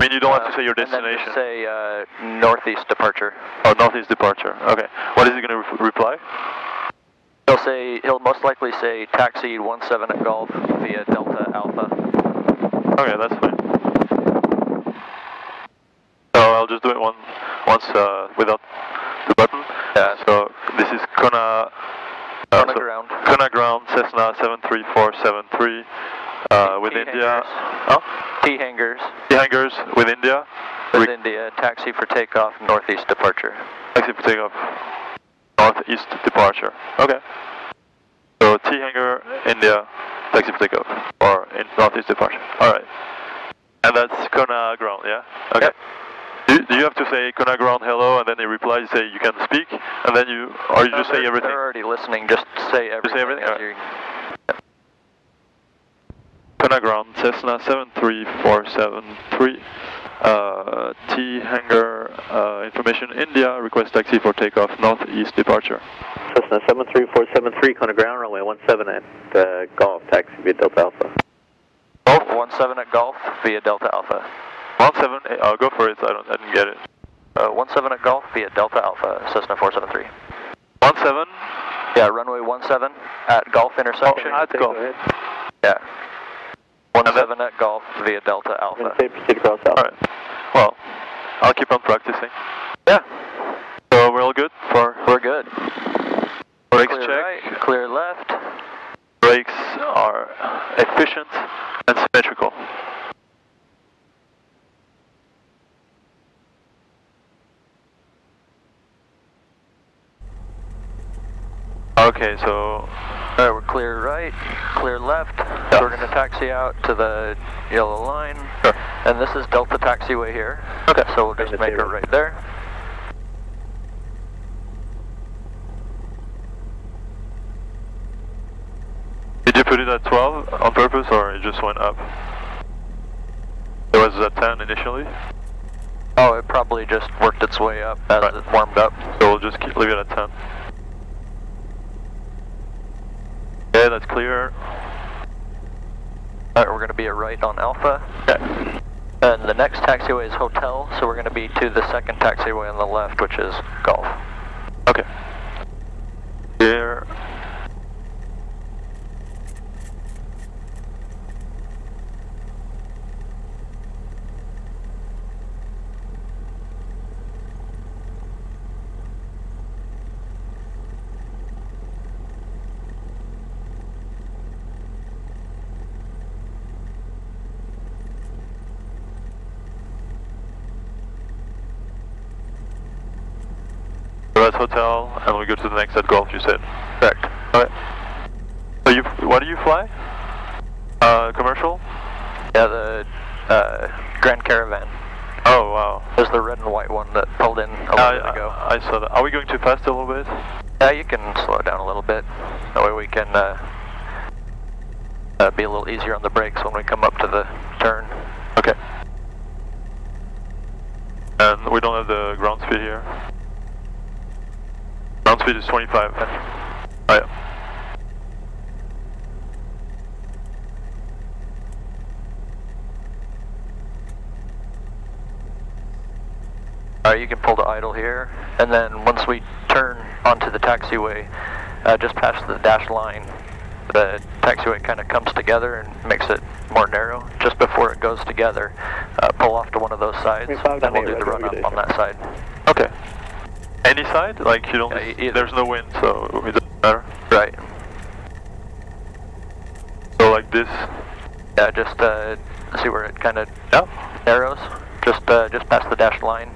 mean, you don't have Uh, to say your and then destination. just say uh, northeast departure. Oh, northeast departure. Okay. What is he going to re- reply? He'll say he'll most likely say taxi 17 at Golf via Delta Alpha. Okay, that's fine. So I'll just do it one once uh, without the button. Yeah. So this is Kona. Uh, Kona so ground. Kona ground Cessna 73473 uh, with T India. hangars. Oh, T hangars the hangars with India. with Re- India. Taxi for takeoff northeast departure. Taxi for takeoff. Northeast departure. Okay. So T hangar, India, taxi for takeoff. Or in northeast departure. Alright. And that's Kona ground, yeah? Okay. Yep. Do, do you have to say Kona ground hello and then they reply, say you can speak, and then you, or you No, just say everything? They're already listening. Just say everything. everything? as Alright. You- Kona ground, Cessna 73473. Uh, T hangar, uh, information India, request taxi for takeoff, northeast departure. Cessna 73473, Kona ground, runway 17 at uh, Golf, taxi via Delta Alpha. Golf 17 at Golf via Delta Alpha. One seven, eight, uh, go for it, I, don't, I didn't get it. Uh, 17 at Golf via Delta Alpha, Cessna 473. One seven, Yeah, runway 17 at Golf intersection. Oh, at Golf. Yeah. 17 at Golf via Delta Alpha. say proceed across Alpha. Alright. Well, I'll keep on practicing. Yeah, So we're all good for we're good. brakes Clear check. right, clear left. Brakes are efficient and symmetrical. Okay, so Alright, we're clear right, clear left. Yeah. We're going to taxi out to the yellow line. Sure. And this is Delta Taxiway here. Okay. So we'll just make it right there. did you put it at 12 on purpose or it just went up? It was at 10 initially, Oh, it probably just worked its way up as Right. it warmed up. so we'll just keep, leave it at 10. Okay, that's clear. Alright, we're going to be a right on Alpha. Okay. And the next taxiway is Hotel, so we're going to be to the second taxiway on the left, which is Golf. Okay. Here. So hotel, and we go to the next at golf. You said. Correct. Alright. So you, what do you fly? Uh, commercial? Yeah, the uh, Grand Caravan. Oh wow. There's the red and white one that pulled in a little bit ago. I, I saw that. Are we going too fast a little bit? Yeah, you can slow down a little bit. That way we can uh, uh, be a little easier on the brakes when we come up to the turn. Okay. And we don't have the ground speed here. Ground speed is 25. Oh yeah. Uh, you can pull to idle here, and then once we turn onto the taxiway, uh, just past the dash line, the taxiway kind of comes together and makes it more narrow. Just before it goes together, uh, pull off to one of those sides, and we'll do the run up on that side. Okay. Any side? Like you don't. E- there's no wind, so it doesn't matter. Right. So like this. Yeah, just uh, see where it kind of Yeah. narrows. Just uh, just past the dash line.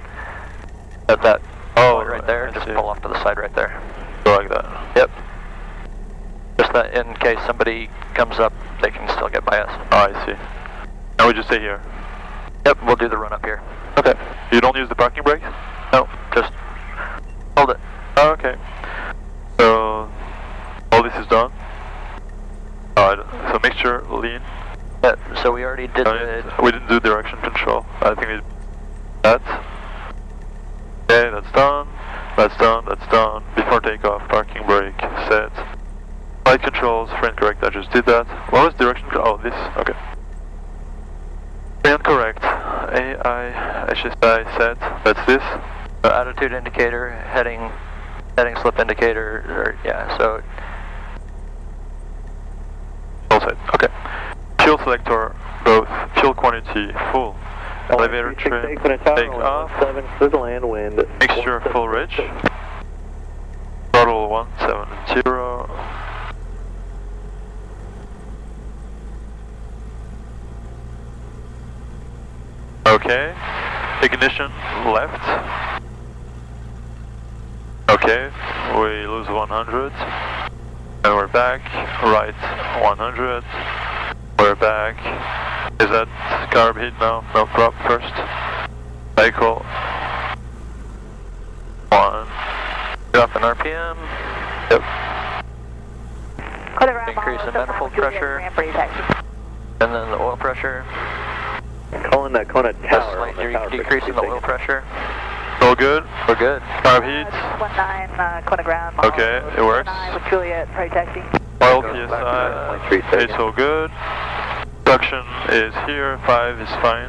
At that Oh, point right there, I just see. pull off to the side right there. Go like that. Yep. Just that in case somebody comes up, they can still get by us. Oh, I see. And we just stay here. Yep, we'll do the run up here. Okay. You don't use the parking brake? No, just hold it. Oh, okay. So all this is done. Alright. So make sure lean. Yeah, so we already did the. We didn't do direction control. I think we did that. Okay, that's done. That's done. That's done. Before takeoff, parking brake set. Flight controls, frame correct. I just did that. What was direction? Oh, this. Okay. And correct. AI HSI set. That's this. Attitude indicator, heading, heading slip indicator, or yeah. So All set. Okay. Fuel selector, both fuel quantity full. Elevator trim, take off. 17 clear to land, wind. Mixture full rich. Throttle 170. Okay. Ignition left. Okay. We lose 100. And we're back. Right 100. We're back. Is that carb heat now? No drop first. Cycle. One. drop in RPM, Yep. Clear Increase Mahalo, in manifold pressure. ramp ready taxi. and then the oil pressure. Calling that Kona A tower. slight on the tower decrease in the oil pressure. All good. We're good. Carb heat. Uh, 19, uh, Kona ground, Mahalo, Okay, it works. 79 with Juliet, ready taxi. Oil Goes back to PSI. Three It's seconds. all good. Suction is here. Five is fine.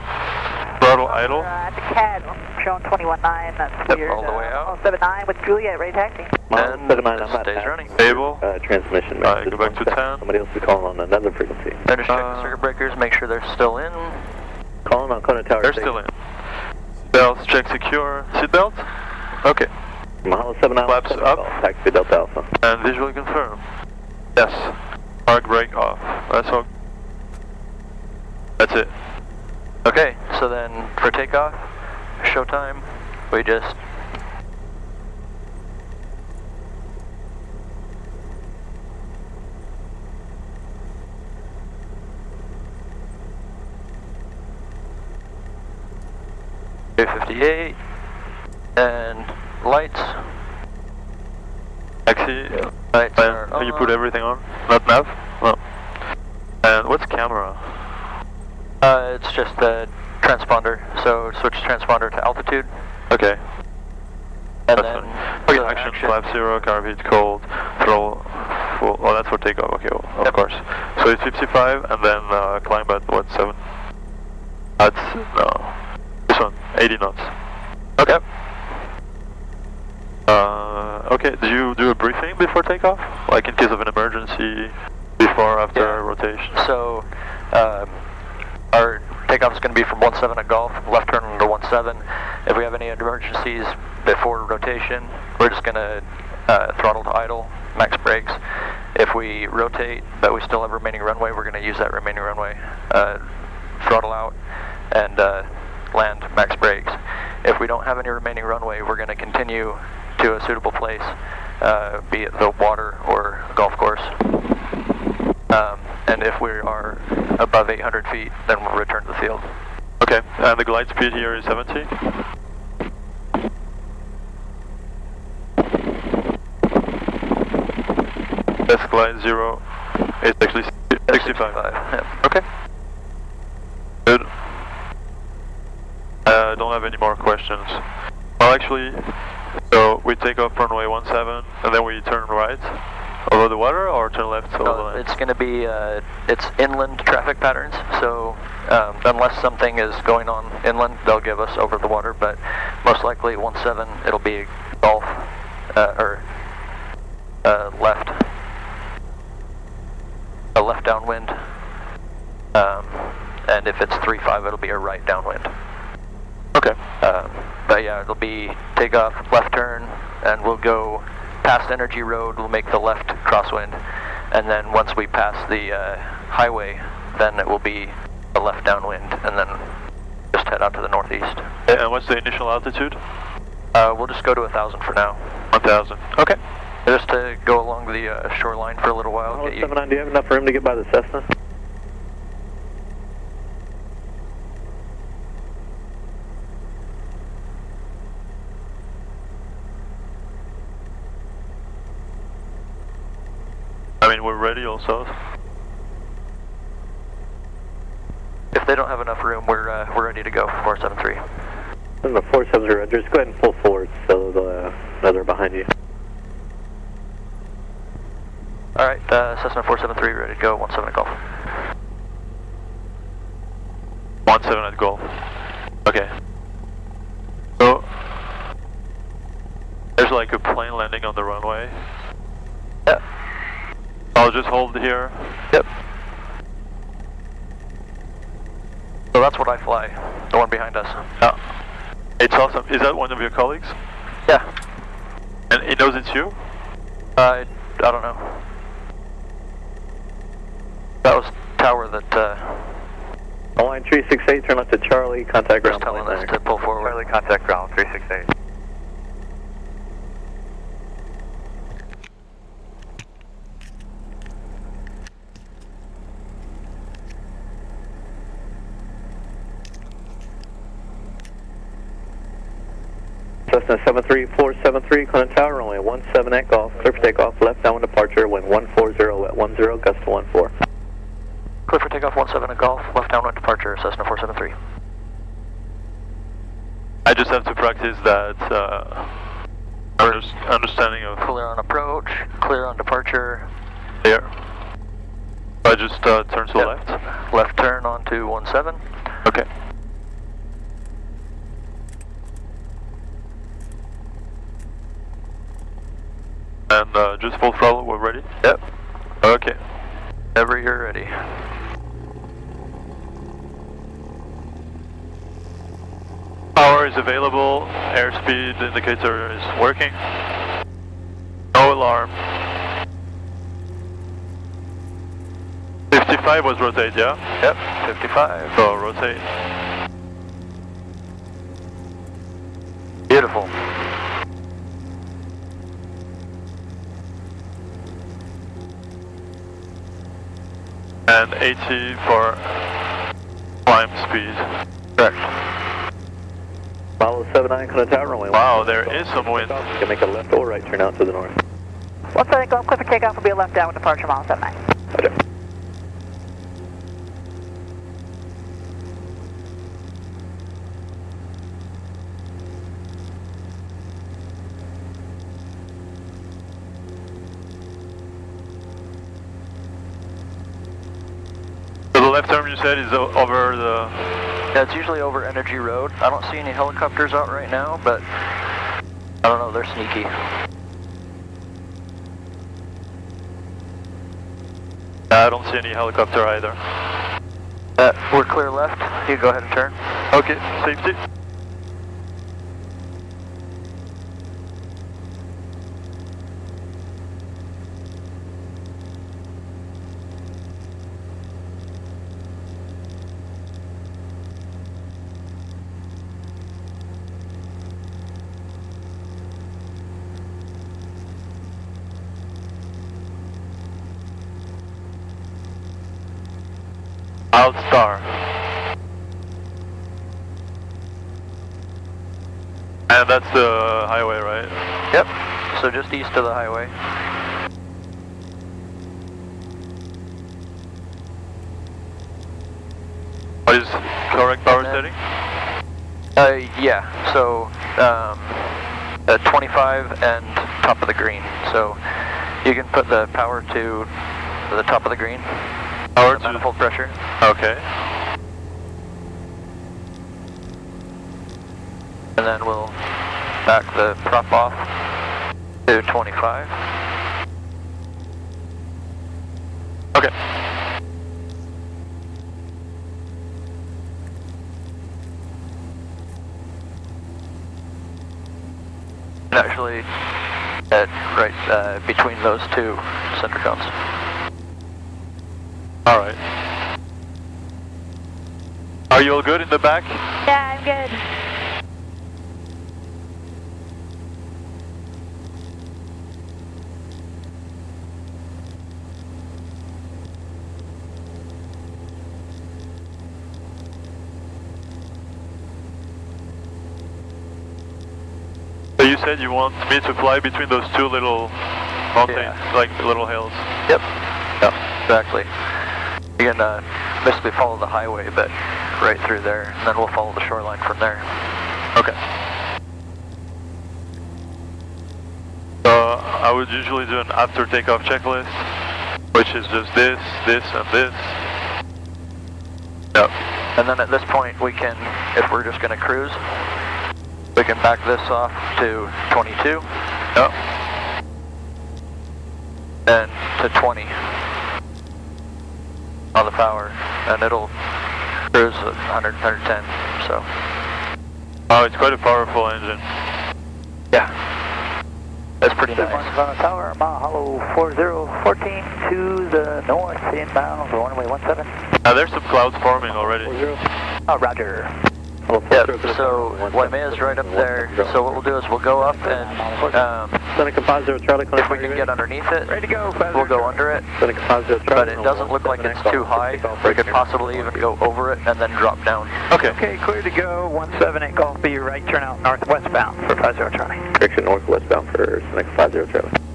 Throttle idle. Uh, at the CAD, showing 21.9, that's Yep, weird. all the way out. Uh, 79 with Juliet, ready taxi. Mahalo And 79, it I'm not stays having running. Stable. Uh, transmission Alright, message. go back to One second. 10. Somebody else is calling on another frequency. Then just check Uh, the circuit breakers, make sure they're still in. Calling on Kona tower. They're station. still in. Belts check secure. Seatbelt. Okay. Mahalo 79. Flaps seven, up. call. Taxi Delta Alpha. And visually confirm. Yes. Park brake off. That's all. That's it. Okay, so then for takeoff, showtime, we just Fifty-eight and lights. Taxi. Lights are And you put everything on. Not nav. No. And what's camera? Uh, it's just the transponder. So switch transponder to altitude, Okay. and That's then. Okay, the action, flap zero, carb cold, throttle full. Oh, that's for takeoff. Okay, well, of Yep. course. So it's 55, and then uh, climb at what seven? That's no. This one, 80 knots. Okay. Uh, okay. Do you do a briefing before takeoff, like in case of an emergency, before, after Yeah. rotation? So, um, our takeoff is going to be from 17 at Golf, left turn into 17. If we have any emergencies before rotation, we're just going to uh, throttle to idle, max brakes. If we rotate, but we still have remaining runway, we're going to use that remaining runway, uh, throttle out, and uh, land max brakes. If we don't have any remaining runway, we're going to continue to a suitable place, uh, be it the water or golf course. Um, and if we are above 800 feet, then we'll return to the field. Okay. And the glide speed here is 70. Best glide zero is actually 65. Yep. Okay. Good. Uh, I don't have any more questions. Well, actually, so we take off runway 17 and then we turn right over the water or turn left over the land? it's going to be uh, it's inland traffic patterns. So um, unless something is going on inland, they'll give us over the water. But most likely, 17, it'll be Gulf uh, or uh, left, a left downwind. Um, and if it's 3-5, it'll be a right downwind. Okay. Um, but yeah, it'll be take off, left turn, and we'll go past Energy Road. We'll make the left crosswind, and then once we pass the uh, highway, then it will be a left downwind, and then just head out to the northeast. And what's the initial altitude? Uh, we'll just go to a thousand for now, 1000. Okay. just to go along the uh, shoreline for a little while. Mahalo Get you, do you have enough room to get by the Cessna? I mean, we're ready also. if they don't have enough room, we're uh, we're ready to go. Four seven three. And the 470, just go ahead and pull forward so the, uh, they're behind you. All right, uh, Cessna four seven three, ready to go. One seven golf. 17 at Golf. Okay. So there's like a plane landing on the runway. Yep. I'll just hold here. Yep. So that's what I fly, the one behind us. Oh. It's awesome. Is that one of your colleagues? Yeah. And it knows it's you? I, I don't know. That was tower that uh, Line 368, turn left to Charlie, contact was ground telling plane us center. to pull forward. Charlie, contact ground 368. Cessna 73473, Clinton Tower, runway 17 at golf, clear for takeoff, left downwind departure, wind 140 at 10, gust to 14. Clear for takeoff 17 at golf, left downwind departure, Cessna 473. I just have to practice that uh, understanding of Clear on approach, clear on departure, here. I just uh, turn to the left. left turn onto 17. Okay. And uh, just full throttle, we're ready? Yep. Okay. Whenever you're ready. Power is available, airspeed indicator is working. No alarm. 55 was rotate, yeah? Yep, 55. So rotate. Beautiful. And 80 for climb speed. Correct. Follow 79, Clinton Tower, runway Wow, there is some wind. You can make a left or right turn out to the north. 17 golf, clear for takeoff will be a left downwind departure, mile 79. Roger. Said is over the... Yeah, it's usually over Energy Road. I don't see any helicopters out right now, but I don't know, they're sneaky. I don't see any helicopter either. Uh, we're clear left. You go ahead and turn. Okay, safety. Outstar. And that's the highway, right? Yep. So just east of the highway. What is correct power then- setting? Uh, yeah. So, um, uh, 25 and top of the green. So you can put the power to the top of the green. Power the to... manifold pressure. Okay. And then we'll back the prop off to 25. Okay. And actually, at right uh, between those two cinder cones. All right. All good in the back? Yeah, I'm good. So you said you want me to fly between those two little mountains, Yeah. like little hills. Yep. Yep. Exactly. You can uh, basically follow the highway, but right through there, and then we'll follow the shoreline from there. Okay. So I would usually do an after takeoff checklist, which is just this, this, and this. Yep. And then at this point, we can, if we're just going to cruise, we can back this off to 22 Yeah. and to 20 on the power, and it'll cruise at 100, 110. So, Oh, it's quite a powerful engine. yeah, that's pretty nice. on the tower, Mahalo 4014 to the north, inbound for runway 17. Now there's some clouds forming already. Oh, roger. Yeah, so Waimea is right up there. So what we'll do is we'll go up and um, Seneca 50 Charlie, if we can get underneath it, Ready to go, we'll go under it. Seneca 50 Charlie. But it doesn't look like it's too high. We could possibly even go over it and then drop down. Okay. Okay, clear to go, 178 Golf, be your right turn out northwestbound for 50 Charlie. Direction northwestbound for Seneca 50 Charlie.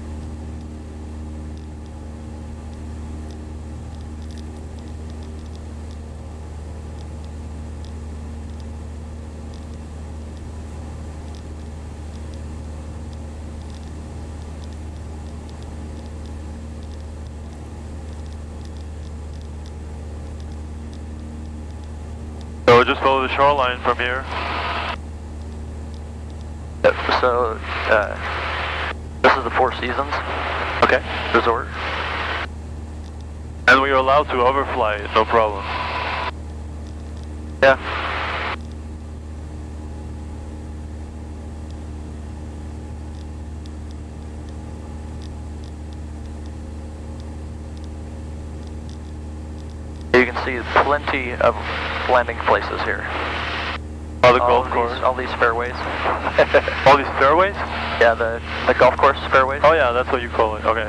So we'll just follow the shoreline from here. Uh, So uh, this is the Four Seasons Okay. Resort. And we are allowed to overfly it, no problem. Yeah. You can see plenty of landing places here. Oh, the all golf course. These, all these fairways. All these fairways? yeah, the, the golf course fairways. Oh yeah, that's what you call it. Okay.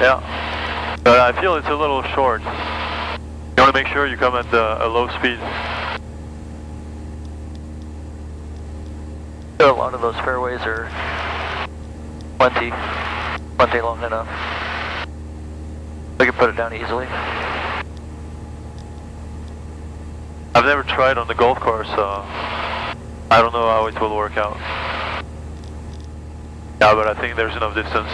Yeah. But I feel it's a little short. You want to make sure you come at uh, a low speed. A lot of those fairways are plenty, plenty long enough. We can put it down easily. I've never tried on the golf course, so I don't know how it will work out. Yeah, but I think there's enough distance.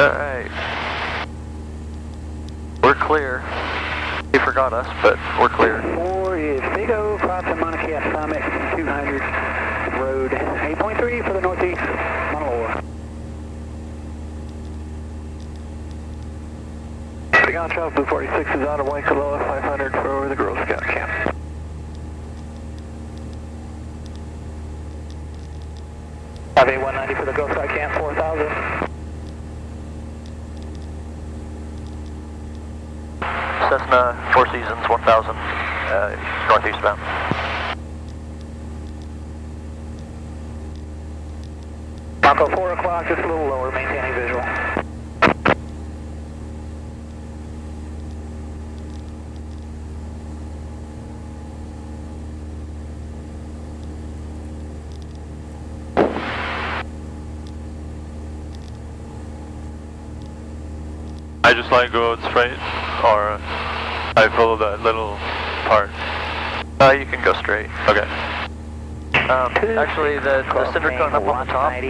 Alright. We're clear. He forgot us, but we're clear. Four is Vigo, Crossing Mauna Kea Summit, 200 Road, 8.3 for the Northeast, on Charles, Blue 46 is out of Waikoloa, 500 for the Girl Scout camp. Five eight one ninety for the Girl Scout camp, 4,000. Cessna Four Seasons 1000 uh, northeast bound. Mako 4 o'clock, just a little lower, maintaining visual. I just like go straight, or I follow that little part. Uh, you can go straight. Okay. Um, actually, the, the cinder cone up on the top, Yeah.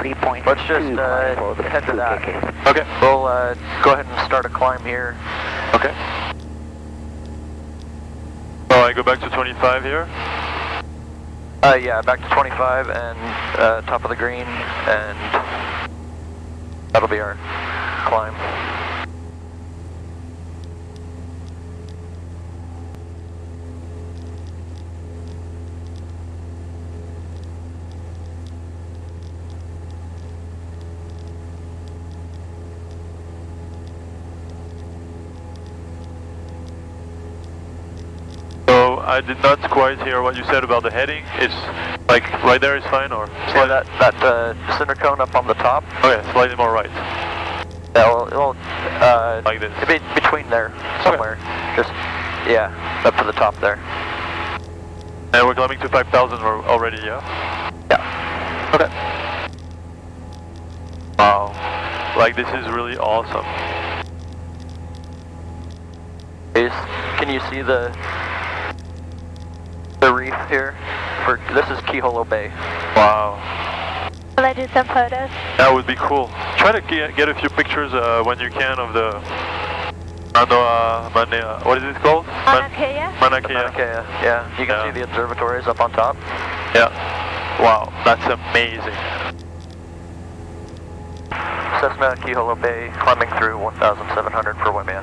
three, 3.2. let's just uh, head to that. Okay. We'll uh, go ahead and start a climb here. Okay. So I go back to 25 here. Uh, yeah, back to 25 and uh, top of the green, and that'll be our climb. So I did not quite hear what you said about the heading. It's like right there is fine, or See slightly, that that uh, cinder cone up on the top? okay, slightly more right, Yeah, well, it'll, uh, like this. be between there somewhere. Just yeah, up to the top there. And we're climbing to 5,000 already, yeah. Yeah. Okay. Wow. Like this is really awesome. can you see the here? For this is Kiholo Bay. Wow. Will I do some photos? That would be cool. Try to get, get a few pictures uh, when you can of the Manoa, Manea, what is it called? Mauna Kea? Mauna Kea. Yeah. You can Yeah. see the observatories up on top. Yeah. Wow, that's amazing. Cessna Kiholo Bay climbing through 1,700 for Waimea.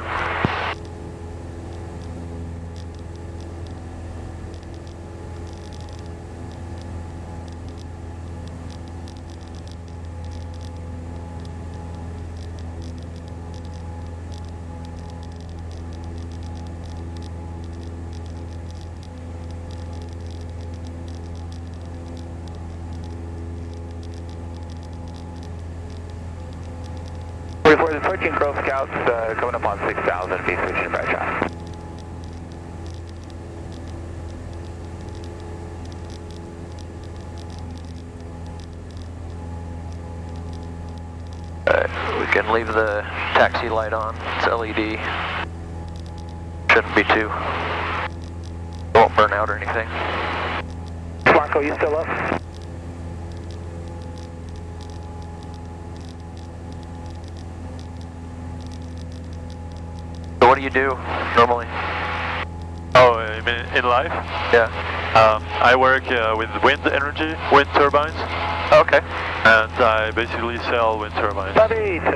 The 13 Scouts uh, coming up on 6,000, be switching to Bradshaw. We can leave the taxi light on. It's LED. Shouldn't be too. Won't burn out or anything. Marco, you still up? So what do you do normally? Oh, I mean, in life? Yeah. Um, I work uh, with wind energy, wind turbines, Okay. and I basically sell wind turbines. Bob 8, uh,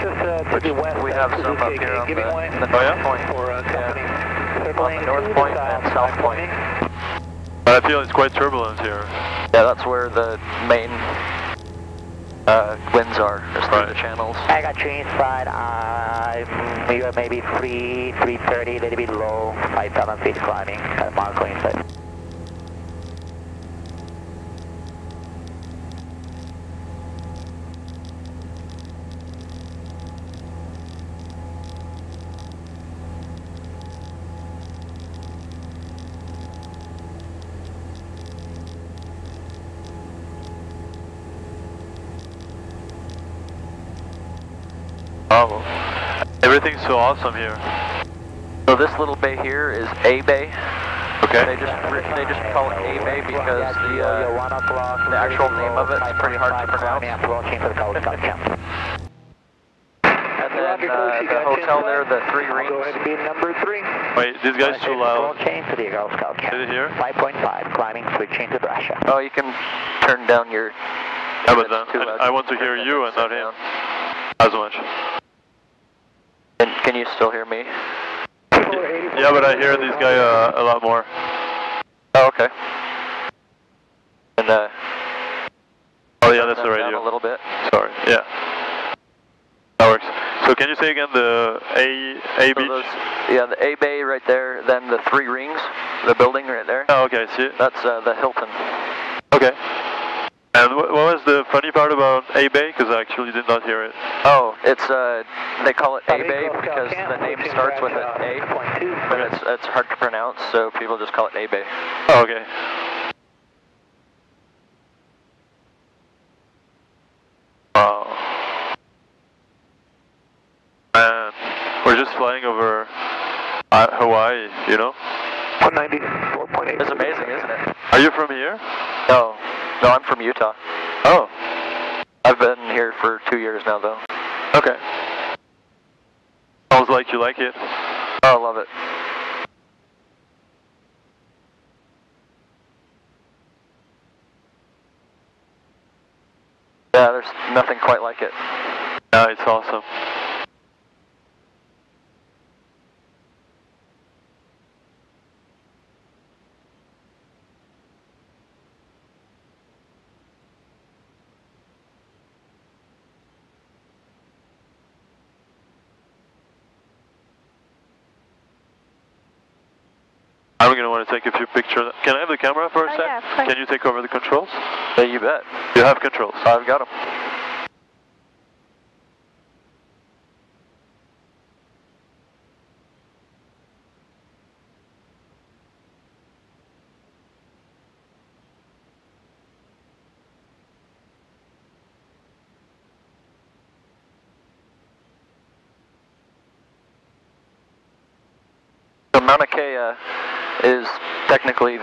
just uh, to the west. We have uh, some up here on the, giving way Oh, yeah? north point. for uh, company. On the north to the point south, and south point. But I feel it's quite turbulent here. Yeah, that's where the main uh, winds are, is through Right. the channels. I got you inside. Uh, you're maybe 3, 330, a little bit low, 5,000 feet climbing. Uh, Marco inside. Oh, everything's so awesome here. So this little bay here is A Bay. Okay. They just they just call it A Bay because the uh, the actual name of it is pretty hard to 5.5 pronounce. climbing, approaching the Coast Guard camp. and then uh, the hotel there, the three I'll go ahead and rings. be number 3. Wait, this guy's too loud. Change to the Eagle Scout camp. Did it hear? 5.5, climbing, switching to Russia. Oh, you can turn down your. Yeah, but it's then too loud. I, I want to hear you and not him down. as much. Can, can you still hear me? Yeah, but I hear these guy uh, a lot more. Oh, okay. And uh, Oh yeah, that's the radio. a little bit. Sorry. Yeah. That works. So can you say again the A A So beach? those, yeah, the A Bay right there, then the three rings, the building right there. Oh, okay, see it. That's uh, the Hilton. Okay. And wh- what was the funny part about A Bay? Because I actually did not hear it. Oh, it's uh, they call it A Bay because the name starts with an A, but it's it's hard to pronounce, so people just call it A Bay. Oh, okay. Wow. Man, we're just flying over uh, Hawaii, you know? 194.8. It's amazing, isn't it? Are you from here? No, no, I'm from Utah. Oh, I've been here for two years now, though. okay. Sounds like you like it. Oh, I love it. Yeah, there's nothing quite like it. Yeah, it's awesome. I'm gonna want to take a few pictures. Can I have the camera for a Oh, sec? yeah. Can you take over the controls? Yeah, you bet. You have controls. I've got them.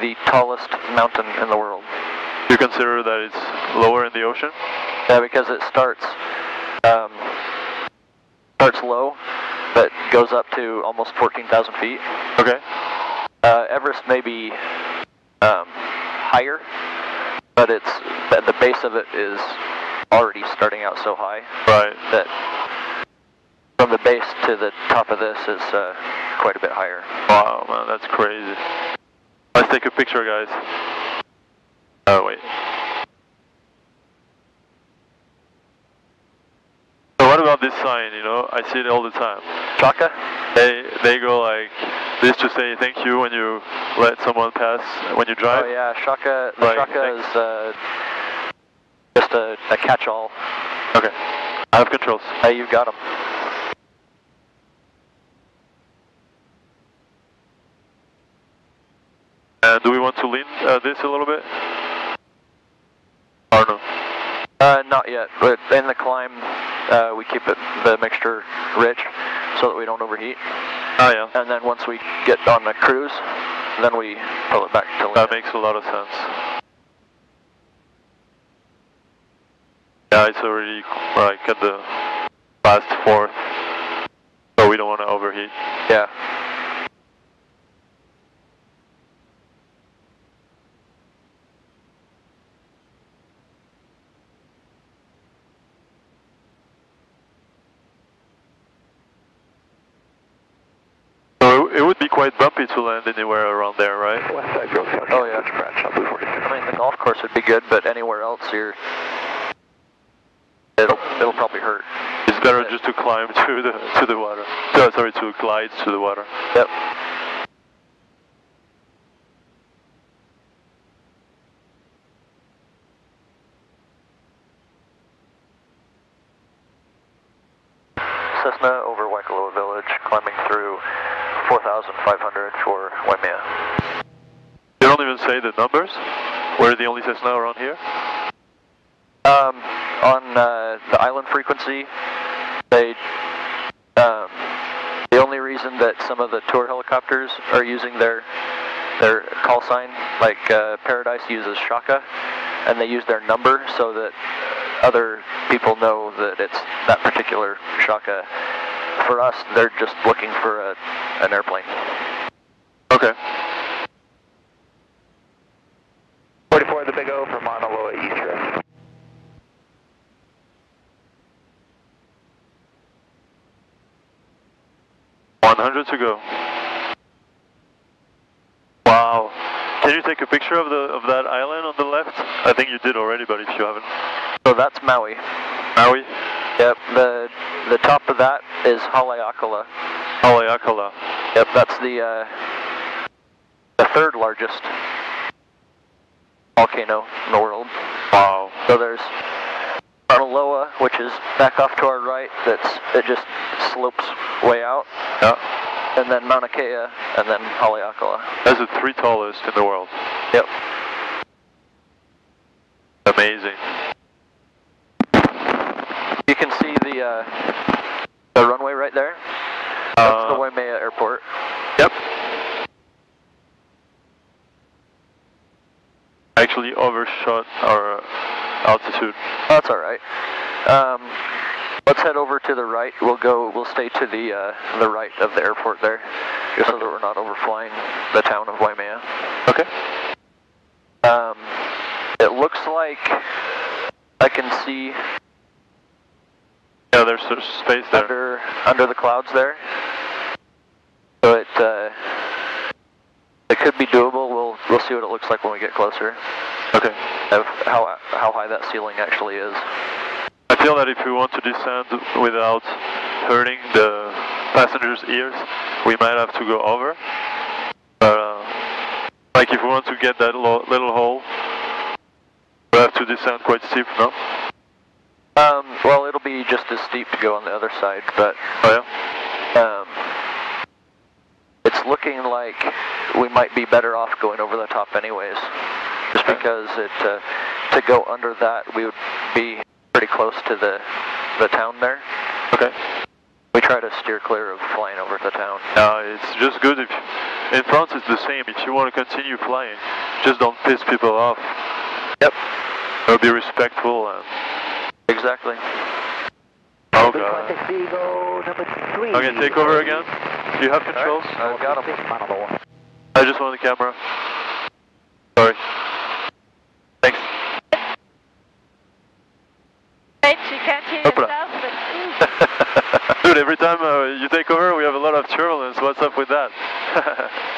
The tallest mountain in the world. You consider that it's lower in the ocean? Yeah, because it starts um, starts low, but goes up to almost 14,000 feet. Okay. Uh, Everest may be um, higher, but it's but the base of it is already starting out so high Right. that from the base to the top of this is uh, quite a bit higher. Wow, man, that's crazy. Let's take a picture, guys. Oh, wait. So what about this sign, you know? I see it all the time. Chaka? They, they go like this to say thank you when you let someone pass when you drive. Oh yeah, Shaka. The Right, Shaka is uh, just a, a catch-all. Okay. I have controls. Hey, you've got them. And do we want to lean uh, this a little bit? Or no? Uh, not yet, but in the climb, uh, we keep it the mixture rich so that we don't overheat. Ah, yeah. And then once we get on the cruise, then we pull it back to lean. That makes a lot of sense. Yeah, it's already like at the last fourth, so we don't want to overheat. Yeah. So it would be quite bumpy to land anywhere around there, right? West side, Girl Scout. Oh, yeah. Scratch, I'll move 46. I mean, the golf course would be good, but anywhere else, you're it'll it'll probably hurt. It's better just to climb to the to the water. No, sorry, to glide to the water. Yep. Cessna over Waikoloa Village, climbing through 4,500 for Waimea. They don't even say the numbers. We're the only Cessna around here. Um, on uh, the island frequency, they um, the only reason that some of the tour helicopters are using their their call sign, like uh, Paradise uses Shaka, and they use their number so that other people know that it's that particular Shaka. For us, they're just looking for a, an airplane. Okay. 44 the Big O for Mauna Loa East Rift. One hundred to go. Wow. Can you take a picture of the of that island on the left? I think you did already, but if you haven't, So that's Maui. Maui, Yep. The the top of that is Haleakala. Haleakala. Yep, that's the uh, the third largest volcano in the world. Wow. So there's Mauna Loa, which is back off to our right. That's it just slopes way out, Yeah. And then Mauna Kea, and then Haleakala. That's the three tallest in the world. Yep. Amazing. You can see the uh, the runway right there. That's the Uh, Waimea Airport. Yep. Actually overshot our uh, altitude. Oh, that's all right. Um, head over to the right. We'll go. We'll stay to the uh, the right of the airport there, just so that we're not overflying the town of Waimea. Okay. Um, it looks like I can see Yeah, there's there's space there. under under the clouds there. So it uh, it could be doable. We'll we'll see what it looks like when we get closer. Okay. Of how how high that ceiling actually is. I feel that if we want to descend without hurting the passengers' ears, we might have to go over. But uh, like if we want to get that little hole, we have to descend quite steep, no? Um, well, it'll be just as steep to go on the other side, but Oh yeah. um, it's looking like we might be better off going over the top anyways, just because it uh, to go under that we would be pretty close to the the town there. Okay. We try to steer clear of flying over the town. Uh, it's just good if in France it's the same. If you want to continue flying, just don't piss people off. Yep. Or be respectful and. Exactly. Oh Blue god. 26 three. Okay, take over again. Do you have controls? I've got 'em. Six mile lower. I just want the camera. Sorry. Every time uh, you take over, we have a lot of turbulence. What's up with that?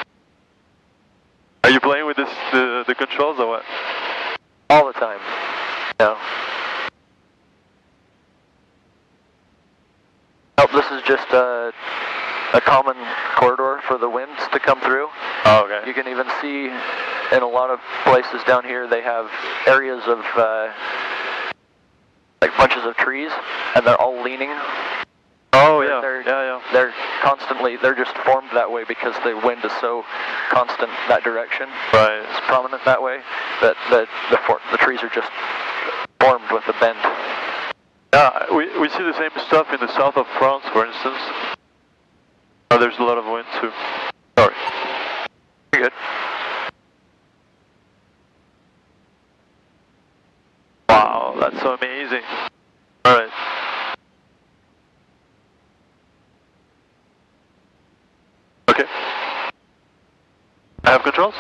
Are you playing with this the, the controls or what? All the time. No. Nope, this is just a, a common corridor for the winds to come through. Oh, okay. You can even see in a lot of places down here they have areas of uh, like bunches of trees and they're all leaning. Oh, They're- yeah. they're- yeah, yeah. They're constantly, they're just formed that way because the wind is so constant that direction. Right. It's prominent that way that the, the, for, the trees are just formed with a bend. Yeah, we, we see the same stuff in the south of France, for instance. Oh, there's a lot of wind too. Sorry. Good. Wow, that's so amazing. Alright. Okay. I have controls?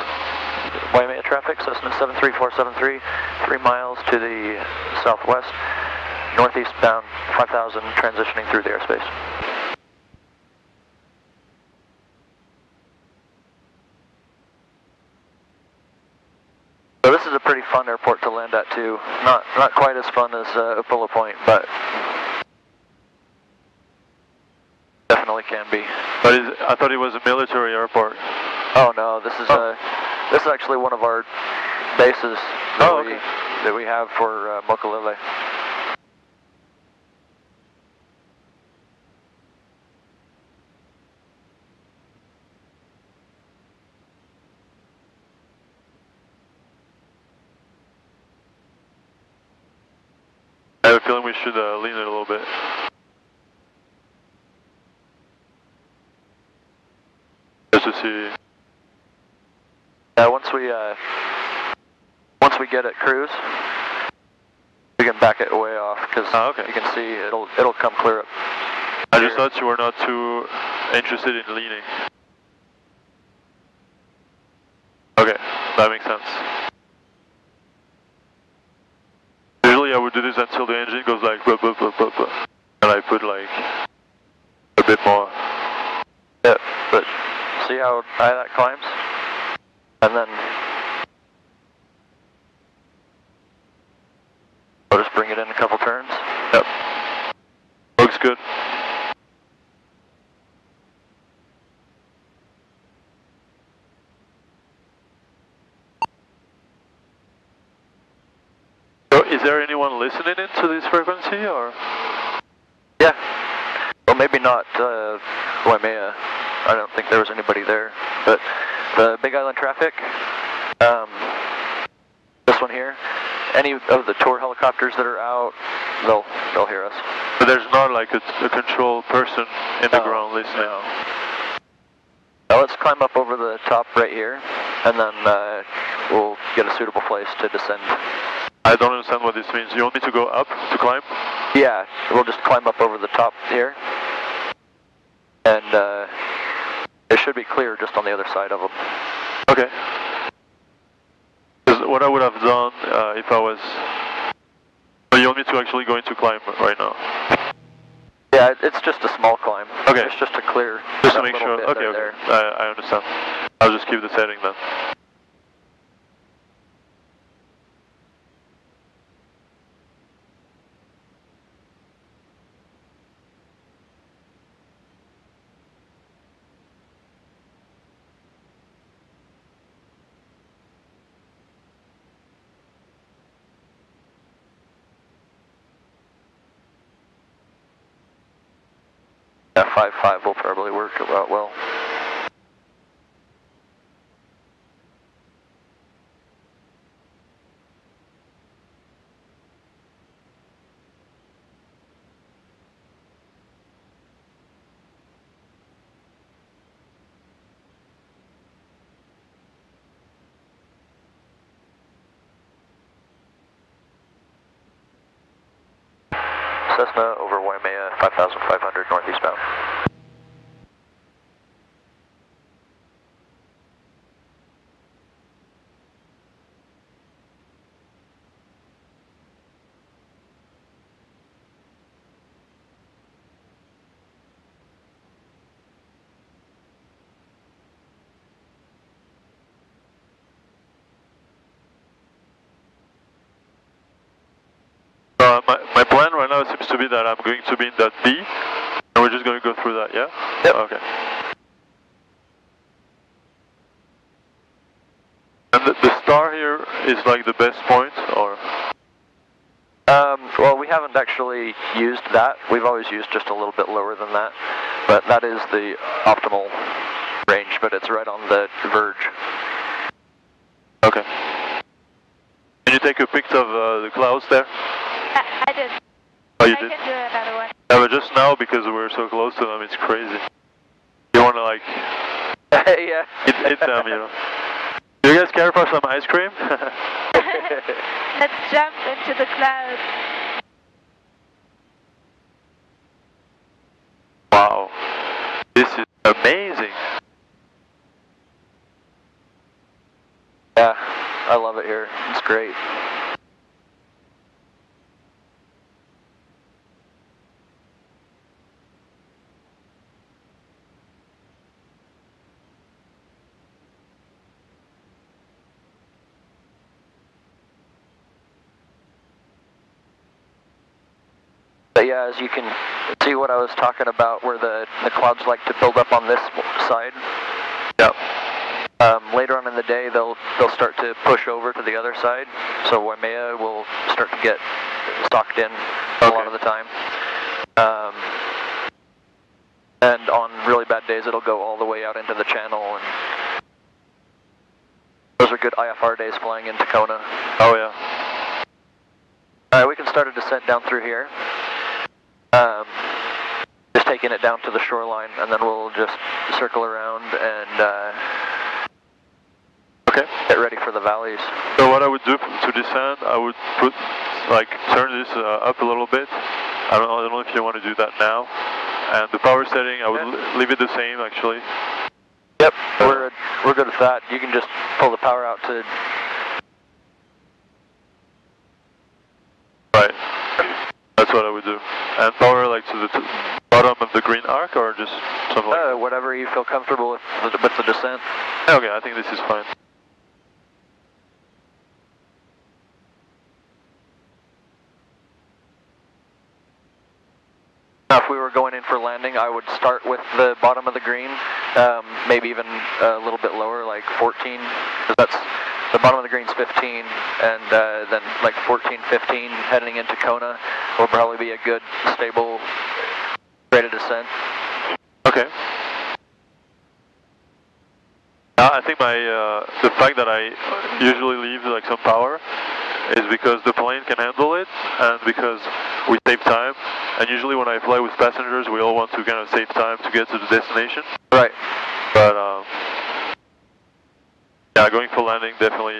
Waimea traffic, Cessna 73473, three miles to the southwest, northeast bound 5000, transitioning through the airspace. So this is a pretty fun airport to land at too. Not not quite as fun as uh, Upolu Point, but definitely can be. But is, I thought it was a military airport. Oh no, this is Oh. uh, this is actually one of our bases that Oh, we that we have for uh, Mokulele. I have a feeling we should uh, lean it a little bit. Just to see. Yeah, once we uh, once we get it cruise, we can back it way off because Oh, okay. you can see it'll it'll come clear up. I just thought you were not too interested in leaning. Okay, that makes sense. Usually I would do this until the engine goes like blah, blah, blah, blah, blah. and I put like a bit more. Yeah, but see how high that climbs, and then we'll just bring it in a couple turns. Yep. Looks good. So is there anyone listening into frequency or? Yeah. Well, maybe not uh, Waimea. I don't think there was anybody there. But the Big Island traffic, um, this one here, any of the tour helicopters that are out, they'll they'll hear us. But there's not like a, a control person in the No, ground listening. Now let's climb up over the top right here, and then uh, we'll get a suitable place to descend. I don't understand what this means. You want me to go up to climb? Yeah, we'll just climb up over the top here, and uh, it should be clear just on the other side of them. Okay. what I would have done uh, if I was... But you want me to actually go into climb right now? Yeah, it's just a small climb. Okay. It's just a clear. Just to make sure. Okay, okay. I, I understand. I'll just keep the setting then. That 5.5 will probably work out well. Cessna over Waimea, 5,500. To be that I'm going to be in that B, and we're just going to go through that, yeah? Yep. Okay. And the, the star here is like the best point, or? Um, well, we haven't actually used that. We've always used just a little bit lower than that, but that is the optimal range, but it's right on the verge. Okay. Can you take a picture of uh, the clouds there? I, I did. Oh, you I did? can do another one. Yeah, but just now because we're so close to them, it's crazy. You want to like yeah. hit, hit them, you know? Do you guys care for some ice cream? Let's jump into the clouds. wow. This is amazing. Yeah, I love it here. It's great. Yeah, as you can see what I was talking about, where the, the clouds like to build up on this side, Yeah. um, later on in the day, they'll they'll start to push over to the other side. So Waimea will start to get stocked in a lot of the time. Um, and on really bad days, it'll go all the way out into the channel. And those are good IFR days flying into Kona. Oh, yeah. All right, we can start a descent down through here. Taking it down to the shoreline, and then we'll just circle around and uh, Okay. get ready for the valleys. So what I would do to descend, I would put, like, turn this uh, up a little bit. I don't, know, I don't know if you want to do that now. And the power setting, I would Yeah. leave it the same, actually. Yep, we're we're good with that. You can just pull the power out to. Right. That's what I would do. And power, like, to the bottom of the green arc, or just something like Uh, whatever you feel comfortable with with, with the descent. Okay, I think this is fine. Now, if we were going in for landing, I would start with the bottom of the green, um, maybe even a little bit lower, like 14, because that's the bottom of the green's 15, and uh, then like 14, 15 heading into Kona will probably be a good, stable rate of descent. Okay. Uh, I think my uh, the fact that I usually leave like some power is because the plane can handle it and because we save time. And usually when I fly with passengers, we all want to kind of save time to get to the destination. Right. But um, yeah, going for landing definitely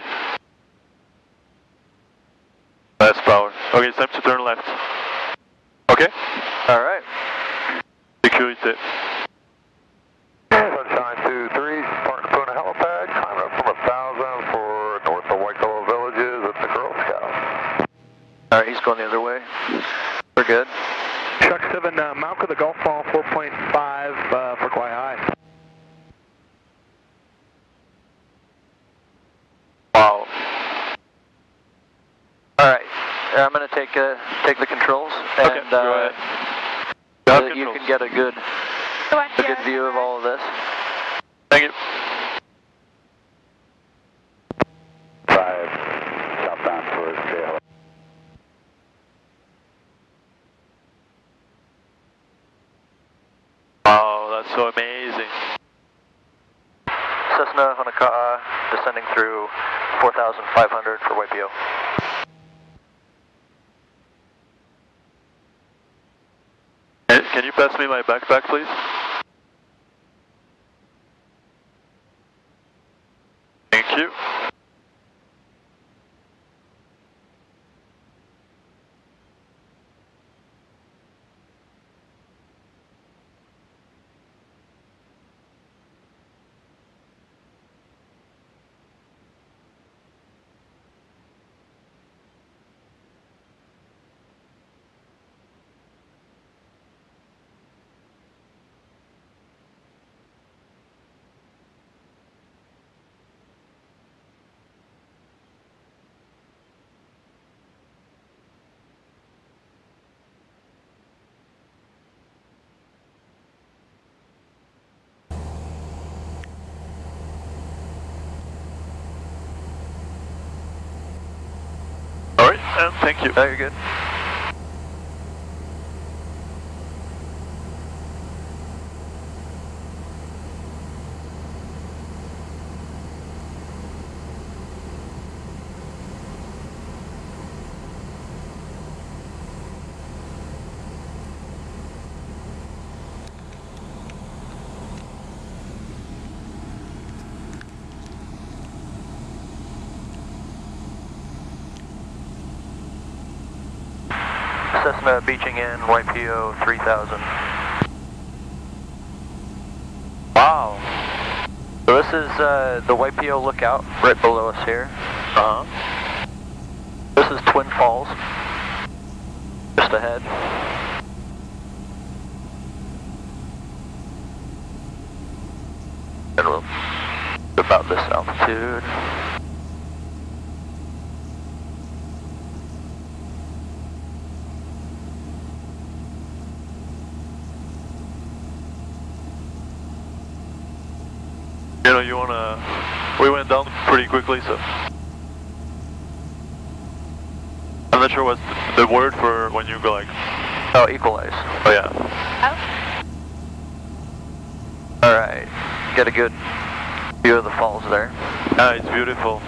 less power. Okay, it's time to turn left. Okay. All right. Security. Sunshine 2-3, Spartan Puna helipad, climbing up from 1,000 for north of Waikoloa Villages at the Girl Scouts. All right, he's going the other way. We're good. Chuck 7, uh, Malca, the Golf Ball 4.5 uh, for Quai High. Wow. All right. I'm going to take uh, take the controls, and Okay, go uh, ahead. so Have that you can get a good a good view of all of this. Thank you. 5, southbound towards Dale. Wow, that's so amazing. Cessna Honoka'a descending through 4,500 for Waipio. Can can you pass me my backpack, please? Thank you. And thank you. Very good. Cessna beaching in Waipio 3000. Wow. So this is uh, the Waipio lookout right below us here. Uh-huh. This is Twin Falls, just ahead. And we'll about this altitude. You know, you wanna... We went down pretty quickly, so... I'm not sure what's the word for when you go like... Oh, equalize. Oh yeah. Oh, All right, get a good view of the falls there. Ah, it's beautiful.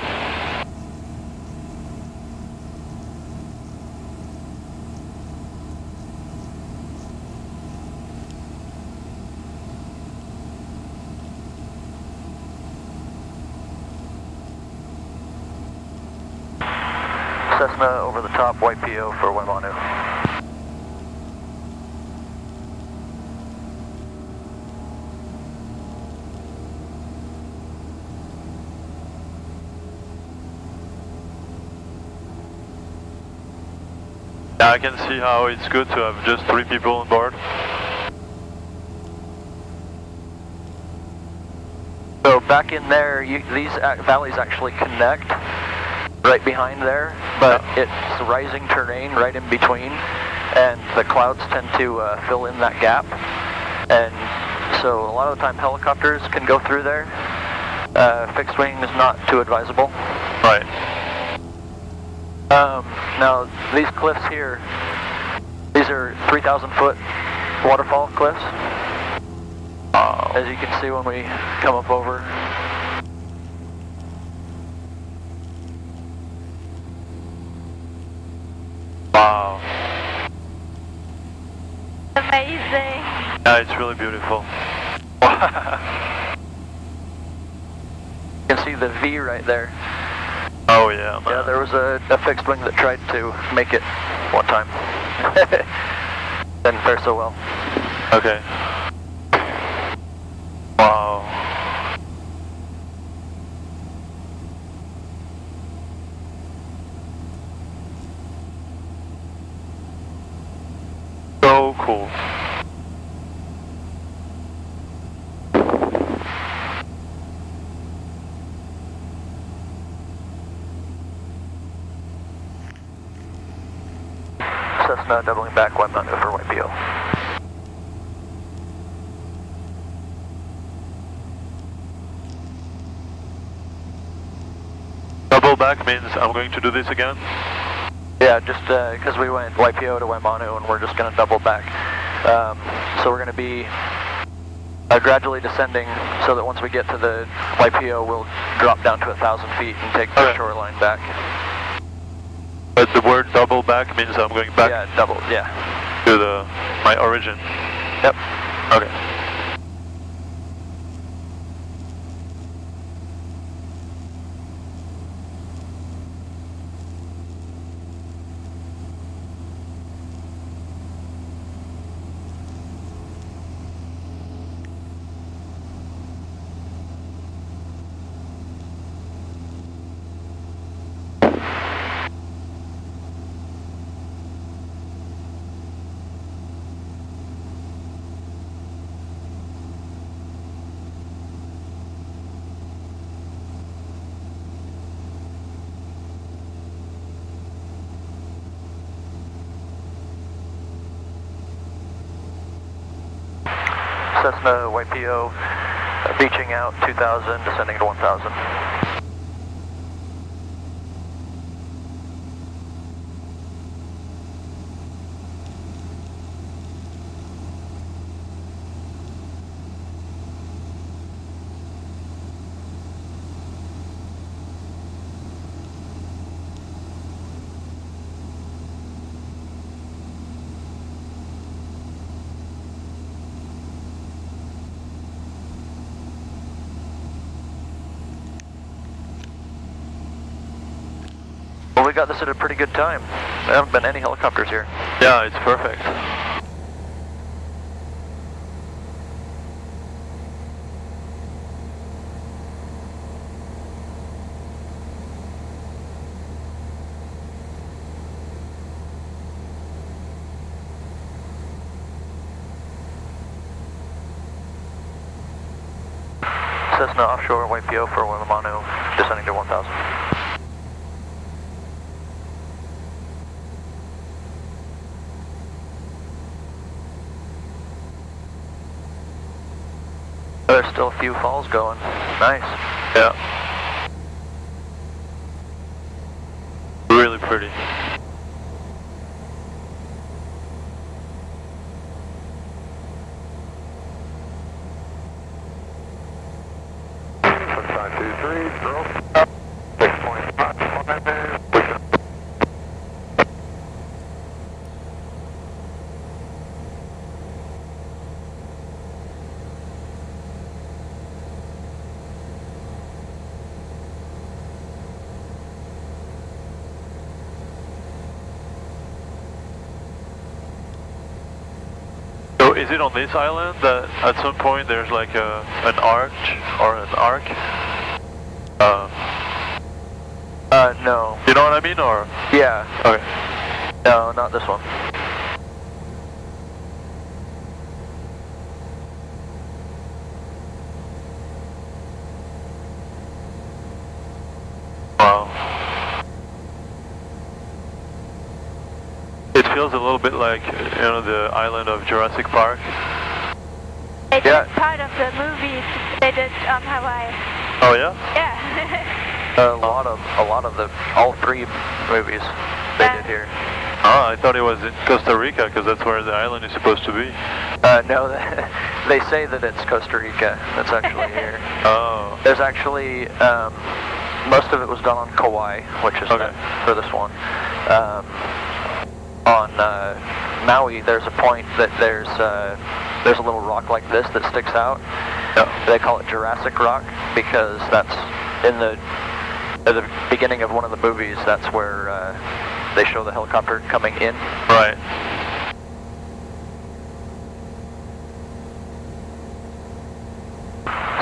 Cessna Waipio for Waimanu. Yeah, I can see how it's good to have just three people on board. So back in there, you, these valleys actually connect right behind there, but it's rising terrain right in between, and the clouds tend to uh, fill in that gap. And so a lot of the time helicopters can go through there. Uh, fixed wing is not too advisable. Right. Um, now, these cliffs here, these are 3,000 foot waterfall cliffs. As you can see when we come up over. Wow. amazing. Yeah, it's really beautiful. You can see the V right there. Oh yeah, man. Yeah, there was a, a fixed wing that tried to make it one time. Didn't fare so well. Okay. Wow. So cool. Cessna doubling back one Mountain for Waipio. Means I'm going to do this again. Yeah, just because we went Waipio to Waimanu and we're just going to double back. Um, so we're going to be uh, gradually descending so that once we get to the Waipio, we'll drop down to a thousand feet and take the Okay. shoreline back. But the word double back means I'm going back Yeah, double. Yeah. to the my origin. Yep. Okay. Cessna Waipio uh, beaching out 2000, descending to 1000. Got this at a pretty good time. There haven't been any helicopters here. Yeah, it's perfect. Cessna offshore, Waipio for Waimanu, descending to 1000. There's still a few falls going. Nice. Yeah. Really pretty. Sunshine 23, Girl Scout, 6.5, pushing So is it on this island that at some point there's like a an arch or an arc? Uh, Uh, no. you know what I mean, or Yeah. okay? No, not this one. Wow. It feels a little bit like you know the island of Jurassic Park. They Yeah. part of the movies they did on Hawaii. Oh yeah. Yeah. A lot of, a lot of the, all three movies they Yeah. did here. Ah, I thought it was in Costa Rica because that's where the island is supposed to be. Uh, no, they say that it's Costa Rica. That's actually here. Oh. There's actually, um, most of it was done on Kauai, which is Okay. the furthest one. Um, on uh, Maui, there's a point that there's uh, there's a little rock like this that sticks out. Yeah. They call it Jurassic Rock because that's in the at the beginning of one of the movies. That's where uh, they show the helicopter coming in. Right.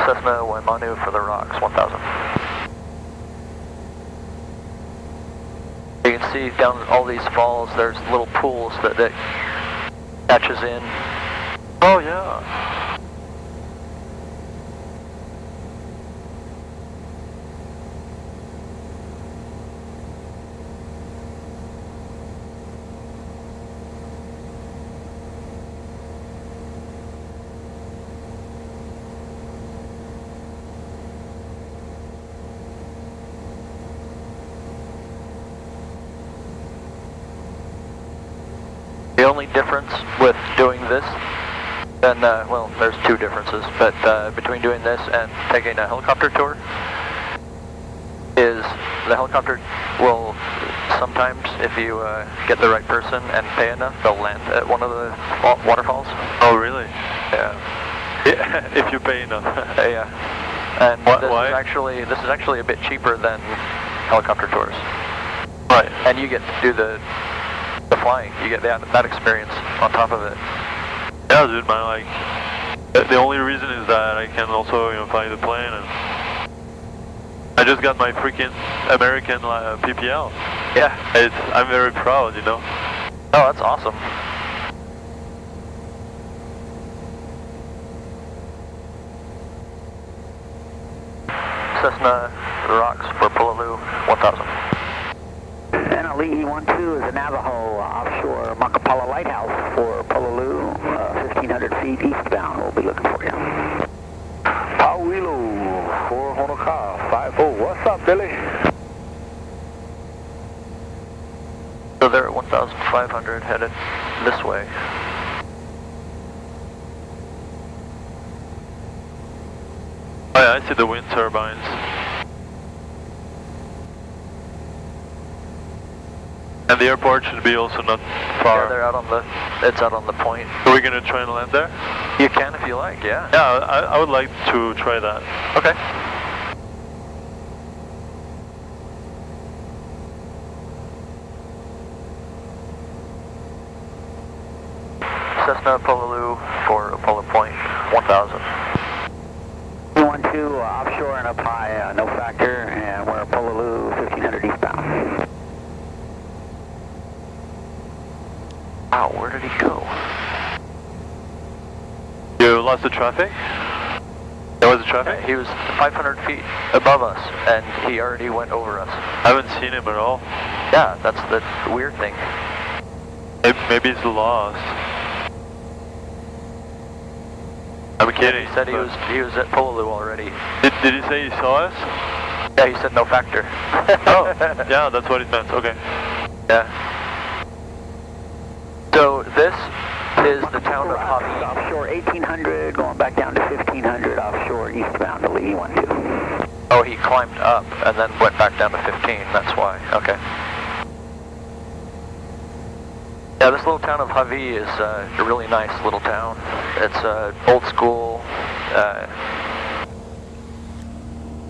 Cessna Waimanu for the rocks, 1000. You can see down all these falls, there's little pools that, that catches in. Oh yeah. The only difference with doing this, and uh, well, there's two differences, but uh, between doing this and taking a helicopter tour, is the helicopter will sometimes, if you uh, get the right person and pay enough, they'll land at one of the waterfalls. Oh really? Yeah. Yeah. if you pay enough. Yeah. And Why- this why? is actually this is actually a bit cheaper than helicopter tours. right. And you get to do the the flying. You get that that experience on top of it. Yeah, dude, man. Like, the- the only reason is that I can also, you know, fly the plane, and I just got my freaking American uh, PPL. Yeah. It's, I'm very proud, you know. Oh, that's awesome. Cessna rocks for Pololu 1000. And Ali'i 12 is a Navajo uh, offshore Makapala Lighthouse for Pololu, uh, 1,500 feet eastbound. We'll be looking for you. Pa'auilo for Honoka, 5 What's up, Billy? So they're at 1,500 headed this way. Oh yeah, I see the wind turbines. And the airport should be also not far. Yeah, they're out on the. It's out on the point. Are we gonna try and land there? You can if you like. Yeah. Yeah, I, I would like to try that. Okay. Cessna Pololu for Upolu Point 1000. 1-2 uh, offshore and up high, uh, no factor, and we're Pololu 1500 eastbound. Wow, where did he go? You lost the traffic? There was the traffic? He was 500 feet above us, and he already went over us. I haven't seen him at all. Yeah, that's the weird thing. Maybe, maybe he's lost. I'm kidding. He said he was he was at Pololu already. Did, did he say he saw us? Yeah, he said no factor. Oh, yeah, that's what it meant. Okay. Yeah. So this is the town of Hawi. Offshore 1800, going back down to 1500 offshore eastbound to Lee E12. Oh, he climbed up and then went back down to 15. That's why. Okay. Yeah, this little town of Hawi is uh, a really nice little town. It's uh, old school. Uh,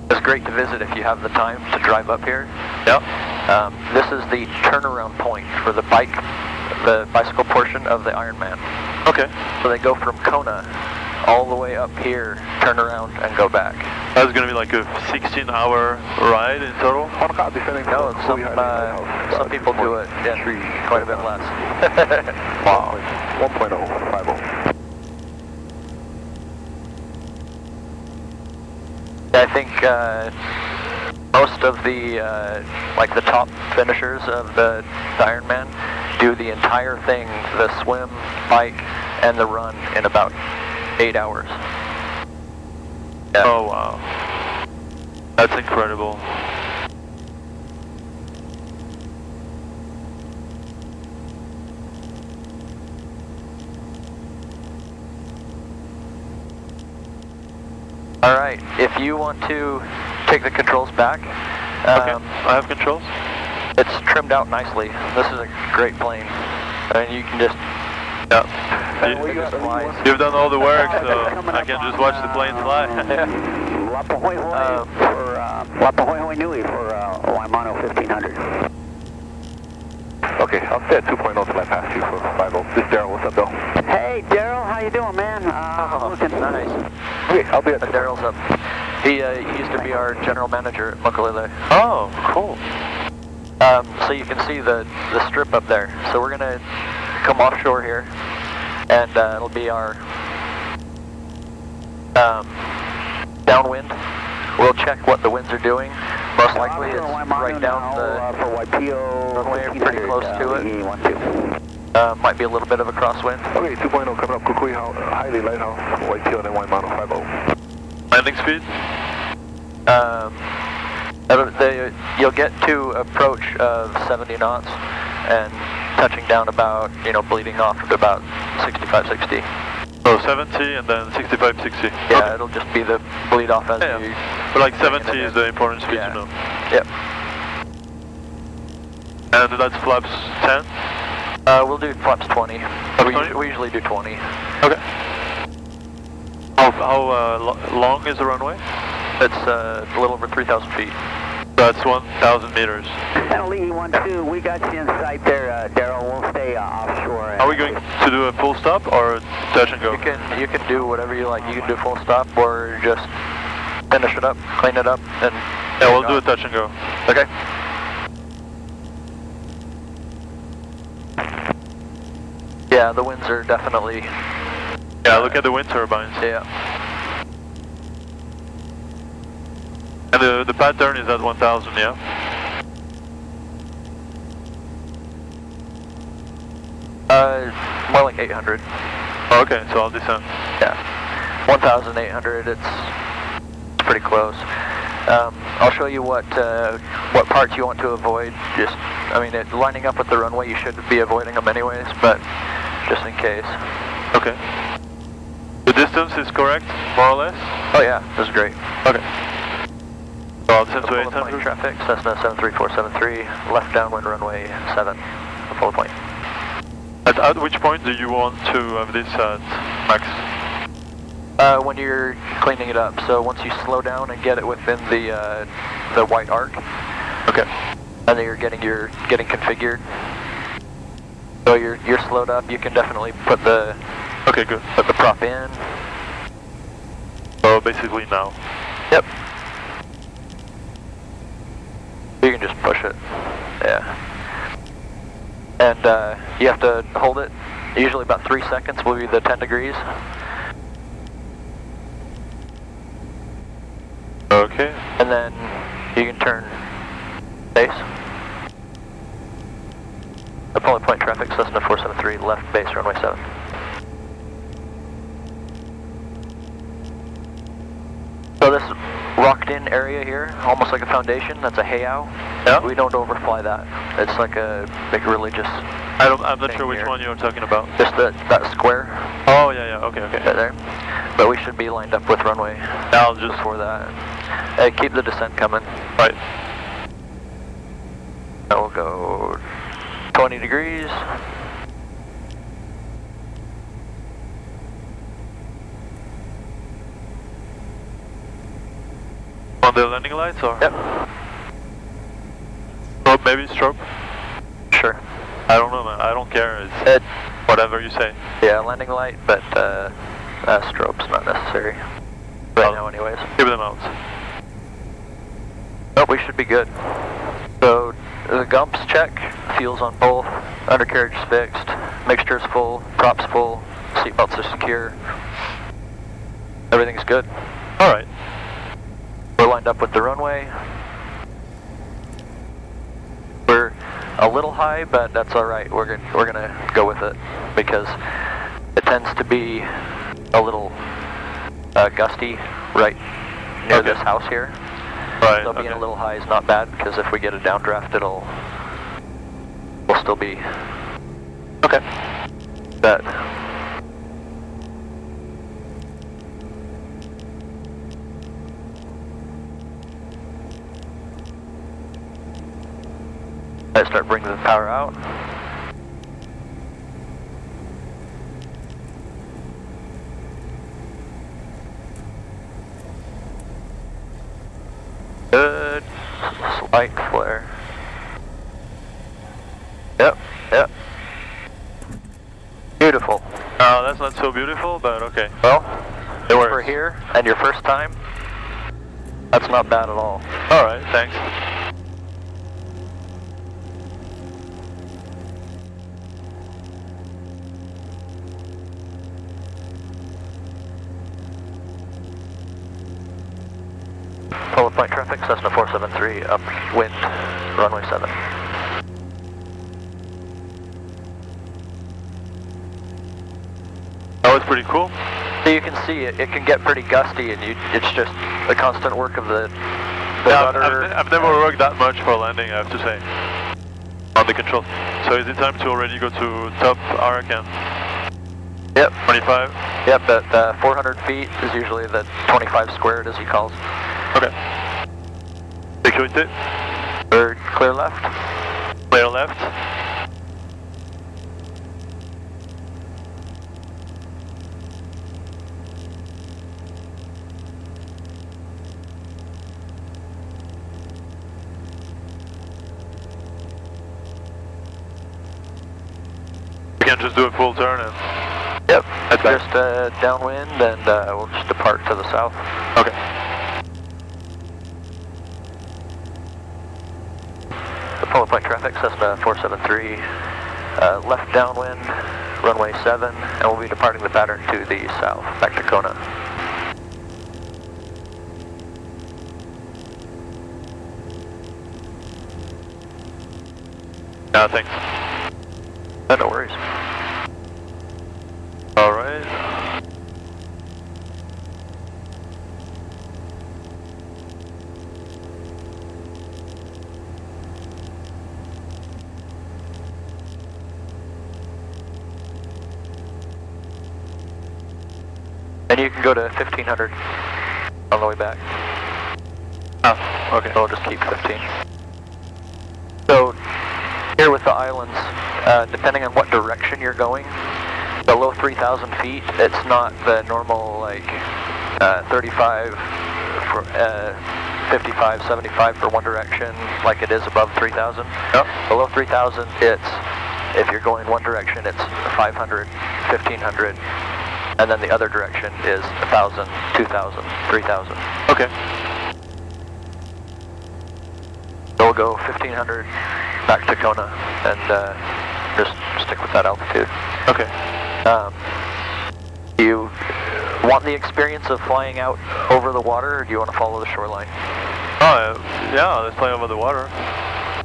it's great to visit if you have the time to drive up here. Yeah. Um, this is the turnaround point for the bike, the bicycle portion of the Ironman. Okay. So they go from Kona all the way up here, turn around, and go back. That's gonna be like a 16 hour ride in total? On copy, sending No, some, uh, some people do it in quite a bit less. Wow. 1.0, 50. I think uh, most of the uh, like the top finishers of the, the Ironman do the entire thing, the swim, bike, and the run in about eight hours. Yeah. Oh, wow. That's incredible. All right. If you want to take the controls back, Okay. um, I have controls? it's trimmed out nicely. This is a great plane. I mean, you can just Yeah. You, you've done all the work, so I can just watch the plane fly. Lapahoe Um, for uh, Lapahoe Nui for uh, Waimanu 1500. Okay, I'll stay at 2.0 till I pass you for 50. This is Daryl. What's up, Bill? Hey, Daryl, how you doing, man? Uh, Oh, looking nice. Okay, I'll be at Uh, Daryl's up. He, uh, used to be our general manager at Mokulele. Oh, cool. Um, so you can see the, the strip up there. So we're gonna come offshore here, and uh, it'll be our um, downwind. We'll check what the winds are doing. Most likely it's right down uh, the, for Waipio. runway, pretty close uh, to it. Uh, might be a little bit of a crosswind. Okay, 2.0 coming up. Kukuihaele Lighthouse, Waipio, and then Waimanu 50. Landing speed? Um, you'll get to approach of 70 knots and touching down about, you know, bleeding off at about 65, 60. So 70 and then 65, 60. Yeah, Okay. it'll just be the bleed off as Yeah. you. But like 70 is the important speed Yeah. to know. Yep. And that's flaps 10? Uh, we'll do flaps 20. we, 20? usu- we usually do 20. Okay. How, how uh, lo- long is the runway? It's uh, a little over 3,000 feet. That's 1,000 meters. And Ali'i 12, we got you in sight there, uh, Daryl. We'll stay uh, offshore. Are we going to do a full stop or touch and go? You can you can do whatever you like. You can do full stop or just finish it up, clean it up, and Yeah, we'll do a touch and go. Okay. Yeah, the winds are definitely Yeah, look at the wind turbines. yeah. And the, the pattern is at 1,000, yeah? Uh, more like 800. Oh, okay, so I'll descend. Yeah, 1,800. It's, it's pretty close. Um, I'll show you what uh, what parts you want to avoid. Just, I mean, it, lining up with the runway, you should be avoiding them anyways, but just in case. Okay. The distance is correct, more or less? Oh yeah, this is great. Okay. So I'll descend to Upolu Point 800. traffic, Cessna 73473, left downwind runway 7, Upolu Point. At, at which point do you want to have this at max? Uh, when you're cleaning it up, so once you slow down and get it within the uh, the white arc, Okay. and then you're getting your getting configured. So you're you're slowed up. You can definitely put the Okay, good. put the prop in. So basically now. Yep. You can just push it. Yeah. And uh, you have to hold it. Usually about three seconds will be the 10 degrees. Okay. And then you can turn base. Upolu Point traffic, Cessna 473, left base, runway 7. So this rocked in area here, almost like a foundation, that's a heiau. Yeah. We don't overfly that. It's like a big religious, I don't, I'm not sure which here. one you're talking about. just that, that square Oh, yeah, yeah, okay, okay. right there. But we should be lined up with runway I'll just, before that. Hey, keep the descent coming. right. Now we'll go 20 degrees. On the landing lights or? Yep. Or maybe strobe? Sure. I don't know, man. I don't care. It's It, whatever you say. yeah, landing light, but uh, uh, strobe's not necessary. Right Oh. now anyways. Give them out. Oh, we should be good. So, the gumps check, fuel's on both, undercarriage is fixed, mixture's full, props full, seatbelts are secure. Everything's good. All right. We're lined up with the runway. We're a little high, but that's all right. We're gonna we're gonna go with it because it tends to be a little uh, gusty right near Okay. this house here. Right. So being okay. a little high is not bad because if we get a downdraft, it'll we'll still be Okay. that. I start bringing the power out. Good. Slight flare. Yep, yep. Beautiful. Uh, that's not so beautiful, but okay. Well, It works. for here and your first time, that's not bad at all. All right. Thanks. Polo Point traffic, Cessna 473, upwind, runway 7. That was pretty cool. So you can see it, it can get pretty gusty and you, it's just the constant work of the, the Yeah, I've, rudder. I've, I've never worked that much for landing, I have to say. On the control. So is it time to already go to top Arakan? Yep, 25? yep, at uh, 400 feet is usually the 25 squared as he calls. Okay. Security. Or clear left. Clear left. Just do a full turn and... Yep, That's just uh, downwind and uh, we'll just depart to the south. Okay. Upolu Point traffic, Cessna 473, uh, left downwind, runway 7, and we'll be departing the pattern to the south, back to Kona. Thanks. Uh, no worries. All right. And you can go to 1500 on the way back. Ah, okay. So we'll just keep 15. So here with the islands, uh, depending on what direction you're going, below 3,000 feet, it's not the normal like uh, 35, for, uh, 55, 75 for one direction like it is above 3,000. Yeah. Below 3,000, it's if you're going one direction, it's 500, 1500, and then the other direction is 1,000, 2,000, 3,000. Okay. So we'll go 1500 back to Kona and uh, just stick with that altitude. Okay. Um, do you want the experience of flying out over the water, or do you want to follow the shoreline? Oh, uh, yeah, let's fly over the water.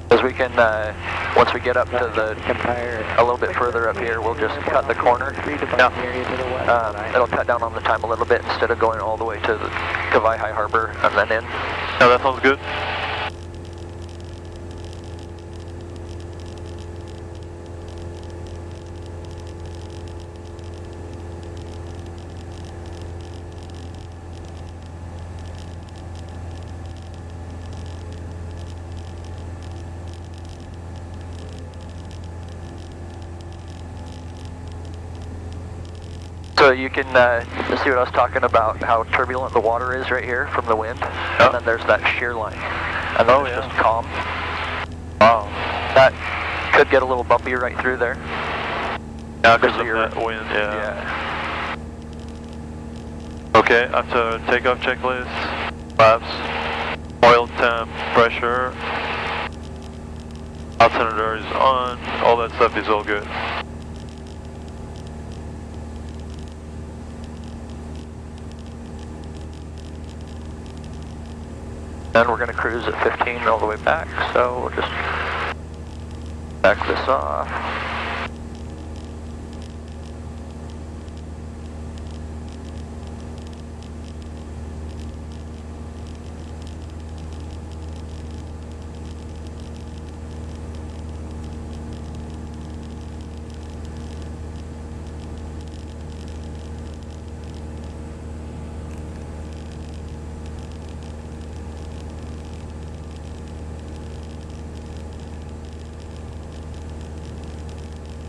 Because we can, uh, once we get up to the, a little bit further up here, we'll just cut the corner. Yeah. Um, it'll cut down on the time a little bit instead of going all the way to the to Kawaihae Harbor and then in. Yeah, that sounds good. So you can uh, see what I was talking about, how turbulent the water is right here from the wind, and then there's that shear line, and then Oh, it's yeah. just calm. Wow. That could get a little bumpy right through there. Yeah, because of wind, yeah. Yeah. Okay, after takeoff checklist, flaps, oil temp, pressure, altimeter is on, all that stuff is all good. Then we're going to cruise at 15 all the way back, so we'll just back this off.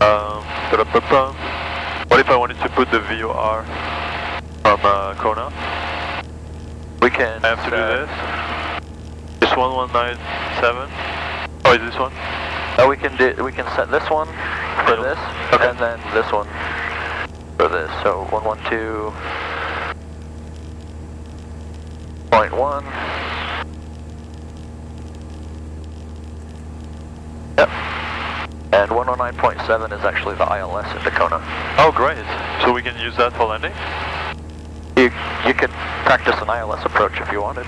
Um, what if I wanted to put the VOR from uh, Kona? We can. I have to do this? This 1197? Oh, is this one? Uh, we can do. We can set this one for this, Okay. and then this one for this. So one one two point one. 9.7 is actually the ILS at Dakota. Oh, great. So we can use that for landing? You, you could practice an ILS approach if you wanted.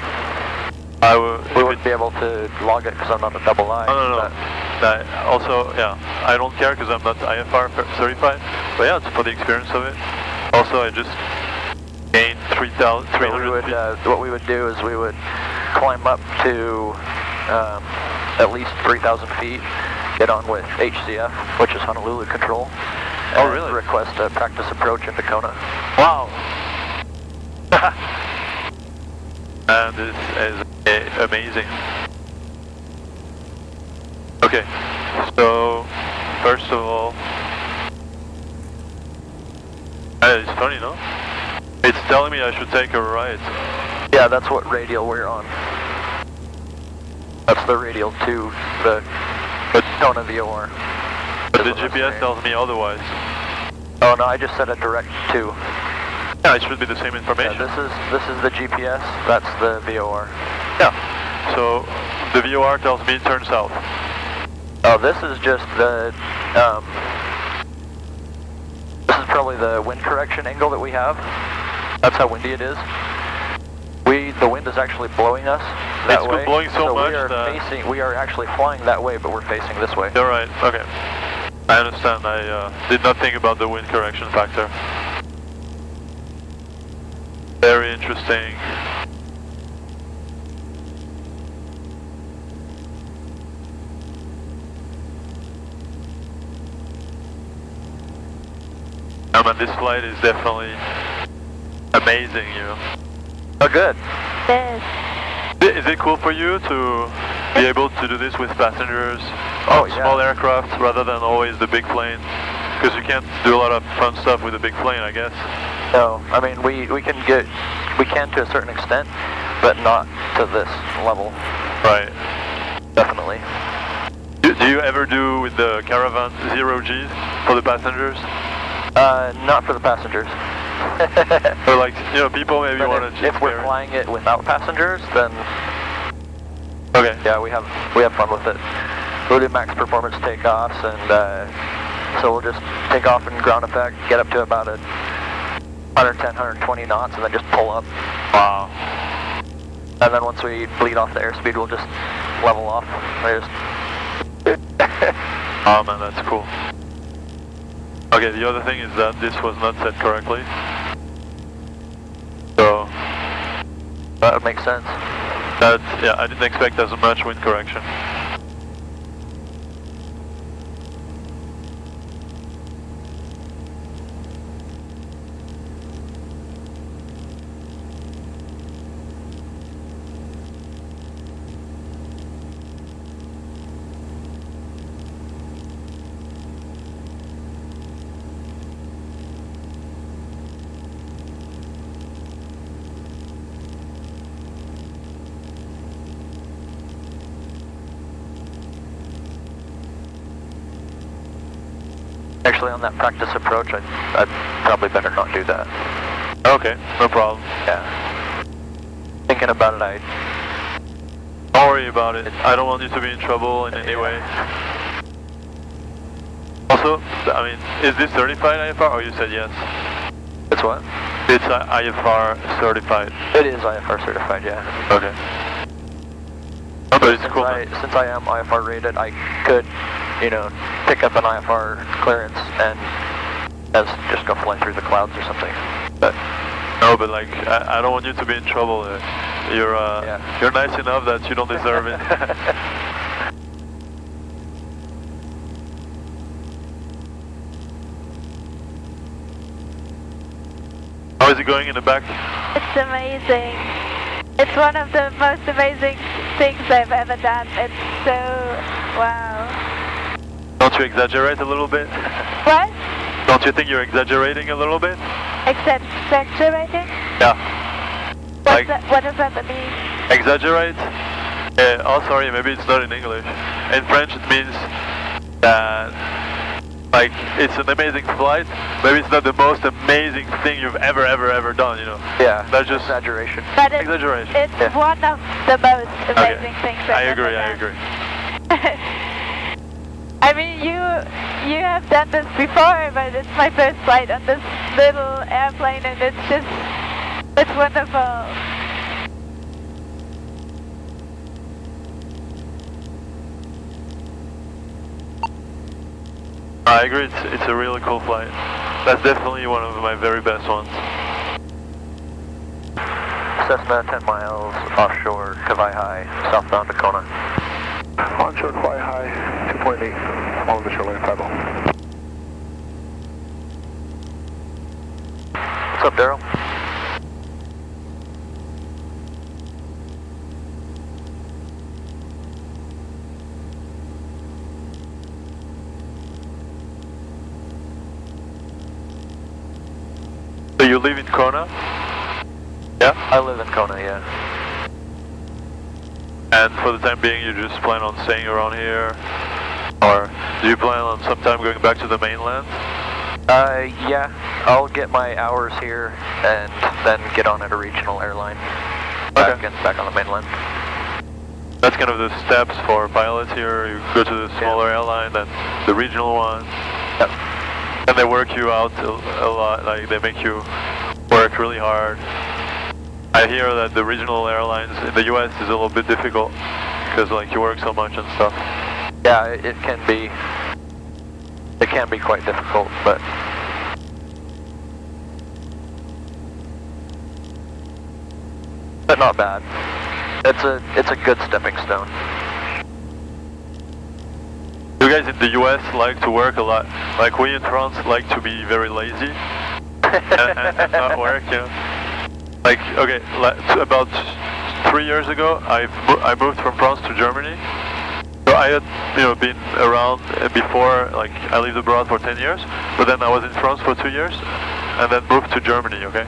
I w we wouldn't be able to log it because I'm not a double line. No, no, no. Also, yeah, I don't care because I'm not IFR certified. But yeah, it's for the experience of it. Also, I just gained 3,000, what, uh, what we would do is we would climb up to um, at least 3,000 feet get on with HCF, which is Honolulu Control. Oh, and really? Request a practice approach in Dakona. Wow. and this is uh, amazing. Okay, so first of all, uh, it's funny, no? It's telling me I should take a right. Yeah, that's what radial we're on. That's the radial to the But, Kona VOR. but the That's what I'm GPS tells me otherwise. Oh no, I just set a direct to. Yeah, it should be the same Yeah, information. this is this is the GPS. That's the VOR. Yeah. So the VOR tells me turn south. Oh, this is just the, um, this is probably the wind correction angle that we have. That's how windy it is. The wind is actually blowing us that It's way. blowing so much we are that- facing, we are actually flying that way, but we're facing this way. You're right. Okay. I understand. I uh, did not think about the wind correction factor. Very interesting. I mean, this flight is definitely amazing, you know. Oh, good. This. I- Is it cool for you to be able to do this with passengers Oh, on yeah. small aircraft rather than always the big plane? Because you can't do a lot of fun stuff with a big plane, I guess. No, I mean, we, we can get, we can to a certain extent, but not to this level, Right. definitely. Do, do you ever do with the caravan zero G's for the passengers? Uh, not for the passengers. Or like, you know, people maybe But want if, to if we're flying it without passengers, then Okay. yeah, we have we have fun with it. We'll do max performance takeoffs, and uh, so we'll just take off in ground effect, get up to about a 110, 120 knots, and then just pull up. Wow. And then once we bleed off the airspeed, we'll just level off. We just Oh man, that's cool. Okay, the other thing is that this was not set correctly. So, that makes sense. that, yeah, I didn't expect as much wind correction. Actually, on that practice approach, I'd, I'd probably better not do that. Okay, no problem. Yeah. Thinking about it, I Don't worry about it. I don't want you to be in trouble in any way. Also, I mean, is this certified IFR or you said yes? it's what? It's I- IFR certified. It is IFR certified, yeah. Okay. But it's since cool. I, since I am IFR rated, I could, you know, pick up an IFR clearance and as just go fly through the clouds or something. But No, but like, I, I don't want you to be in trouble. Uh, You're, uh, Yeah. you're nice enough that you don't deserve it. How is it going in the back? It's amazing. It's one of the most amazing things I've ever done. It's so wow. Don't you exaggerate a little bit? What? Don't you think you're exaggerating a little bit? Exaggerating? Yeah. What's Like- that, what does that mean? Exaggerate? Uh, oh, sorry, maybe it's not in English. In French, it means that, like, it's an amazing flight. Maybe it's not the most amazing thing you've ever, ever, ever done, you know? yeah, That's just exaggeration. But it's, exaggeration. it's Yeah. one of the most amazing Okay. things I've I agree, I agree. I mean, you you have done this before, but it's my first flight on this little airplane, and it's just it's wonderful. I agree, it's, it's a really cool flight. That's definitely one of my very best ones. Cessna 10 miles offshore, Kawaihae, southbound to Kona. Onshore Kawaihae, 2.8, all the shoreline 50. What's up, Daryl? So you live in Kona? Yeah? I live in Kona, yeah. And for the time being, you just plan on staying around here? Or do you plan on sometime going back to the mainland? Uh, yeah, I'll get my hours here and then get on at a regional airline. Back, Okay. and back on the mainland. That's kind of the steps for pilots here. You go to the smaller airline, then the regional one, Yep. and they work you out a, a lot. Like they make you work really hard. I hear that the regional airlines in the U.S. is a little bit difficult because like you work so much and stuff. Yeah, it, it can be. It can be quite difficult, but but not bad. It's a it's a good stepping stone. You guys in the U.S. like to work a lot. Like we in France like to be very lazy and, and, and not work. You know. Like okay, about three years ago, I I moved from France to Germany. So I had you know been around uh, before. Like I lived abroad for 10 years, but then I was in France for two years, and then moved to Germany. Okay.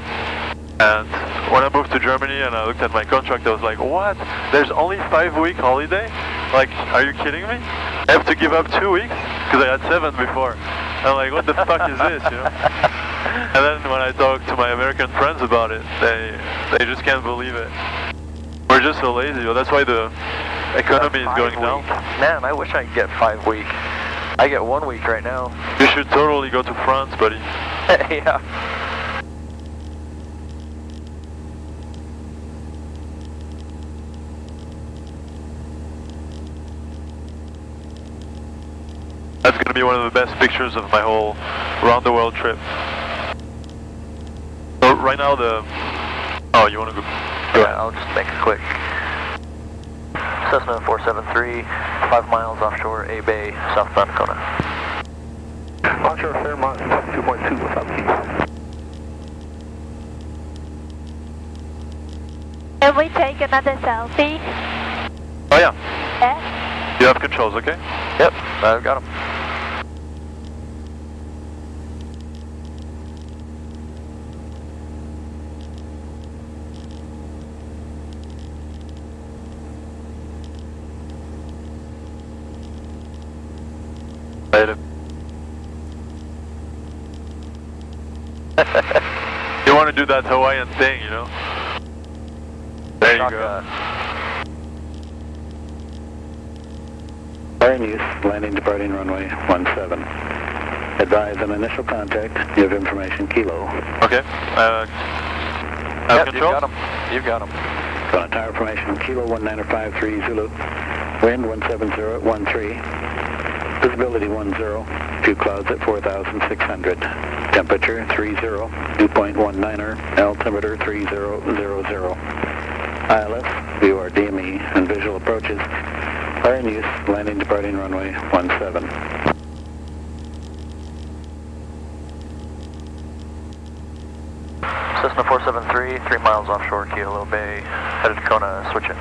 And when I moved to Germany and I looked at my contract, I was like, what? There's only five week holiday? Like, are you kidding me? I have to give up two weeks because I had seven before. I'm like, what the fuck is this, you know? And then when I talk to my American friends about it, they they just can't believe it. We're just so lazy. Well, that's why the economy is going down. Man, I wish I could get five week. I get one week right now. You should totally go to France, buddy. yeah. That's gonna be one of the best pictures of my whole round the world trip. So right now the oh you wanna go? Go Yeah, ahead. I'll just make it quick. Cessna 473, five miles offshore A Bay, southbound Kona. Onshore Fairmont, 2.2 without key. Can we take another selfie? Oh yeah, Yeah? you have controls, okay? Yep, I've got them. Later. you want to do that Hawaiian thing, you know? There you go. Are in use, landing departing runway 17. Advise on initial contact, you have information kilo. Okay. Uh, have Yep, you've got them. You've got them. Going to tower formation kilo 1953 Zulu. Wind 170 at 13. Visibility 10. Few clouds at 4,600. Temperature 30. Dew point 19er. Altimeter 3000. ILS, VOR DME and visual approaches. Are in use, landing departing runway 17. Cessna 473, three miles offshore Kiholo Bay, headed to Kona, switch it.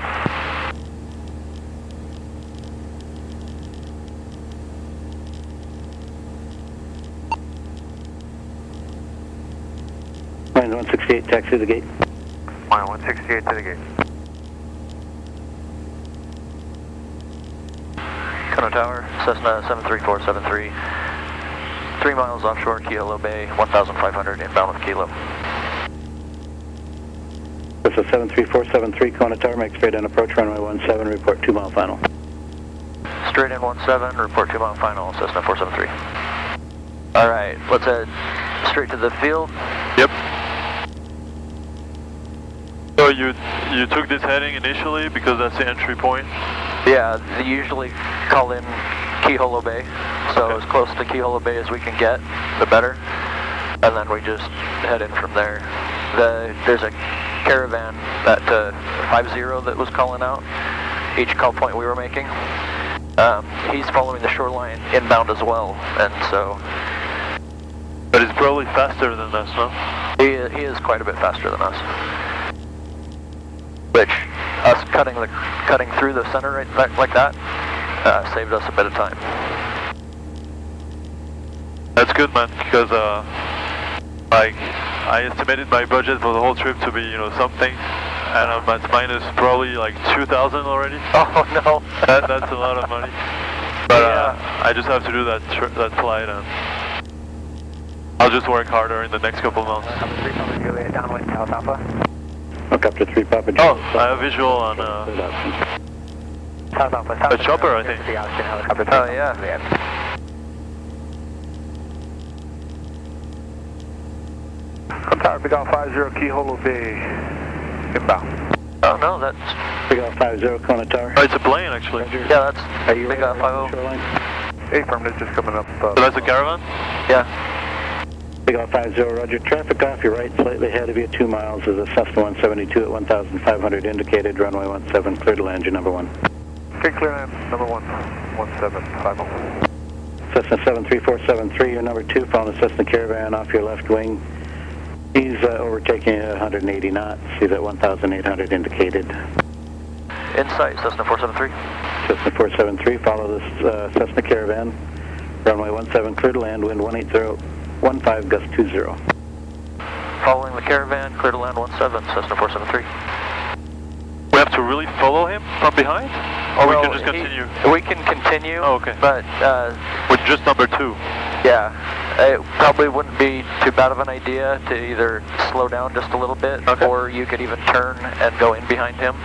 Wind 168, taxi the gate. Mile 168 to the gate. Kona Tower, Cessna 73473, three miles offshore Kiholo Bay, 1,500 inbound with Kilo. This is 73473 Kona Tower, make straight on approach runway 17, report 2 mile final. Straight in 17, report two mile final, Cessna 473. All right, let's head straight to the field. Yep. So you you took this heading initially because that's the entry point? Yeah, they usually call in Kiholo Bay, so Okay. as close to Kiholo Bay as we can get, the better. And then we just head in from there. The there's a caravan that uh, 50 that was calling out each call point we were making. Um, he's following the shoreline inbound as well, and so But it's probably faster than us, no? he, he is quite a bit faster than us. Which us cutting the cutting through the center right like, like that uh, saved us a bit of time. That's good, man, because uh, like I estimated my budget for the whole trip to be, you know, something, and I'm at minus probably like 2,000 already. Oh no. That, that's a lot of money. But uh, Yeah. I just have to do that tr- that flight, and I'll just work harder in the next couple of months. South Alpha. Helicopter 3 Papa Oh, I have visual on. Uh, South Alpha, South A chopper, I think. Oh yeah. Tower, Big Al 50, Kiholo Bay, inbound. Oh no, that's Big Al 50 Kona Tower. oh, it's a plane actually. yeah, that's Are you big uh, the 50. shoreline? Affirmative, just coming up. So that's a caravan. Yeah. Big Al 50 Roger. Traffic off your right, slightly ahead of you, 2 miles is a Cessna 172 at 1,500 indicated, runway 17, clear to land, your number 1. Okay, clear land, number one, 1750. Cessna 73473, your number 2, following the Cessna Caravan off your left wing. He's uh, overtaking at 180 knots, he's at 1,800 indicated. Insight, Cessna 473. Cessna 473, follow this uh, Cessna Caravan, runway 17, clear to land, wind 180, 15, gust 20. Following the caravan, clear to land 17, Cessna 473. We have to really follow him from behind. Or we can just he- continue we can continue. Oh, okay. But uh, with just number two. yeah, it probably wouldn't be too bad of an idea to either slow down just a little bit, Okay. or you could even turn and go in behind him.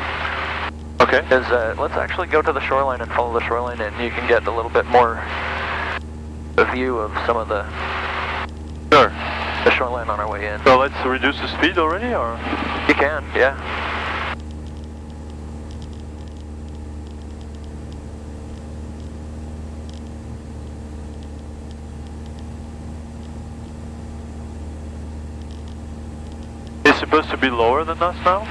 Okay. Is uh, let's actually go to the shoreline and follow the shoreline, and you can get a little bit more a view of some of the Sure. A short shoreline on our way in. So let's reduce the speed already, or? You can, yeah. It's supposed to be lower than us now?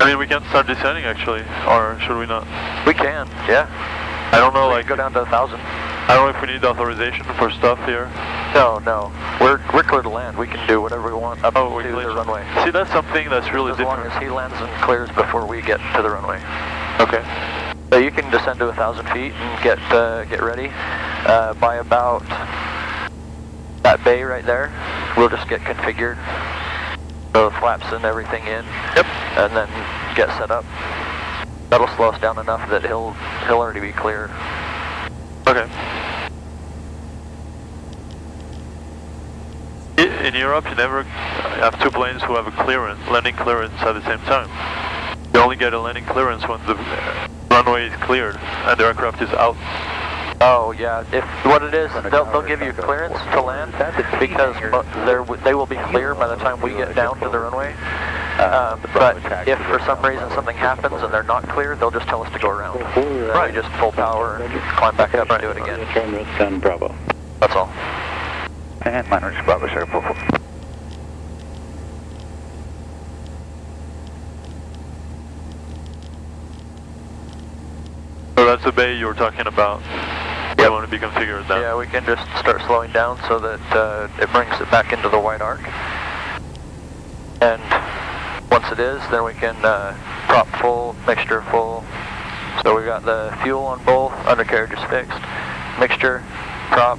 I mean, we can start descending actually, or should we not? We can, yeah. I don't know, We like, go down to a thousand. I don't know if we need authorization for stuff here. No, no. We're we're clear to land. We can do whatever we want up Oh, we to the runway. See, that's something that's really As long different. as he lands and clears before we get to the runway. Okay. So you can descend to a thousand feet and get uh, get ready. Uh, by about that bay right there, we'll just get configured. The flaps and everything in. Yep. And then get set up. That'll slow us down enough that he'll he'll already be clear. Okay. In Europe, you never have two planes who have a clearance, landing clearance at the same time. You only get a landing clearance when the runway is cleared and the aircraft is out. Oh yeah, if what it is, they'll, they'll give you clearance to land because they will be clear by the time we get down to the runway. Um, but if for some reason something happens and they're not clear, they'll just tell us to go around. Right. just full power and climb back up and do it again. Turn Bravo. That's all. And minor Bravo, sir. So that's the bay you were talking about. Yep. want to be configured now. Yeah, we can just start slowing down so that uh, it brings it back into the white arc. And once it is, then we can uh, prop full, mixture full. So we've got the fuel on both, undercarriage is fixed, mixture, prop,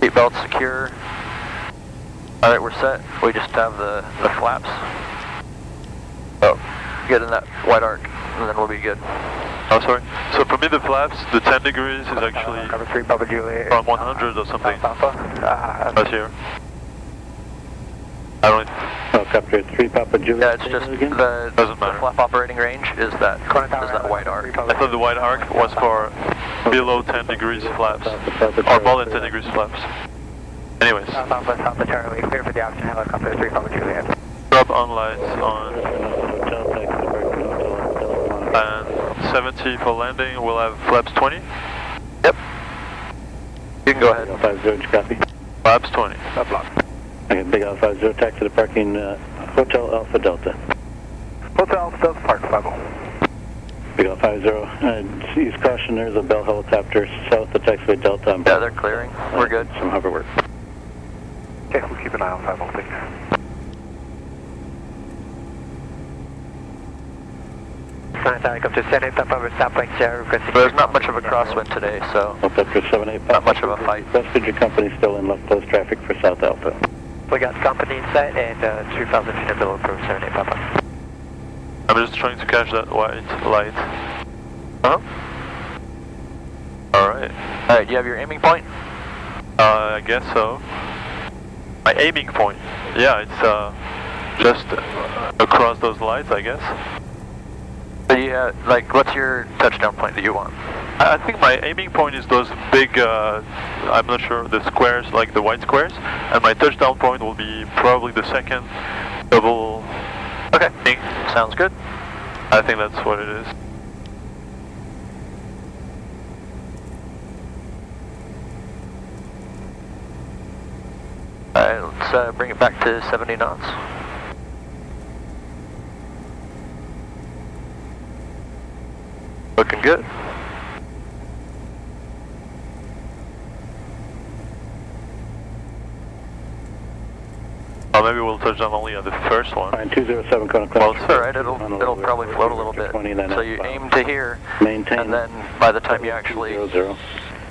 seat belts secure. All right, we're set. We just have the, the flaps. Oh, get in that white arc, and then we'll be good. Oh, sorry. So for me, the flaps, the 10 degrees is actually Cover 3, Papa Juliet. from 100 or something. Papa. Uh, That's here. I don't. Helicopter 3 Papa Juliet. Yeah, it's just again? the, Doesn't the matter. flap operating range is that Corner that white arc. I thought the white arc was for below 10 degrees flaps, or more than 10 degrees flaps. Anyways, South Alpha, Alpha Charlie, clear for the option helicopter 3, Papa Juliet. drop on lights on and 70 for landing. We'll have flaps 20. Yep. You can go ahead. 50, copy. Flaps 20. Up block. Okay, Big Alpha 50, taxi to the parking uh, Hotel Alpha Delta. Hotel Alpha Delta Park, Papa. Big Alpha 50, uh, use caution, there's a Bell helicopter south of taxiway Delta. on Yeah, they're clearing. We're good. Some hover work. Okay, we'll keep an eye on 5 voltage. Science helicopter, send it up over Southwest Sierra, requesting... There's not much of a crosswind today, so Helicopter 78 Not much of a fight. Passenger company still in left close traffic for South Alpha. We got company in sight and uh, 2,000 feet below approach 78 Papa. I'm just trying to catch that white light. Huh? Alright. All right, do you have your aiming point? Uh, I guess so. My aiming point. Yeah, it's uh, just uh, across those lights, I guess. So you have, like, what's your touchdown point that you want? I, think my aiming point is those big, uh, I'm not sure, the squares, like the white squares. And my touchdown point will be probably the second double Okay. Sounds good. I think that's what it is. All right, let's uh, bring it back to 70 knots. Looking good. Oh, maybe we'll touch down only on the first one. Fine, 207 Kona Well, It's all right. It'll it'll probably float a little bit. So you aim to here, Maintain. and then by the time you actually Zero, zero.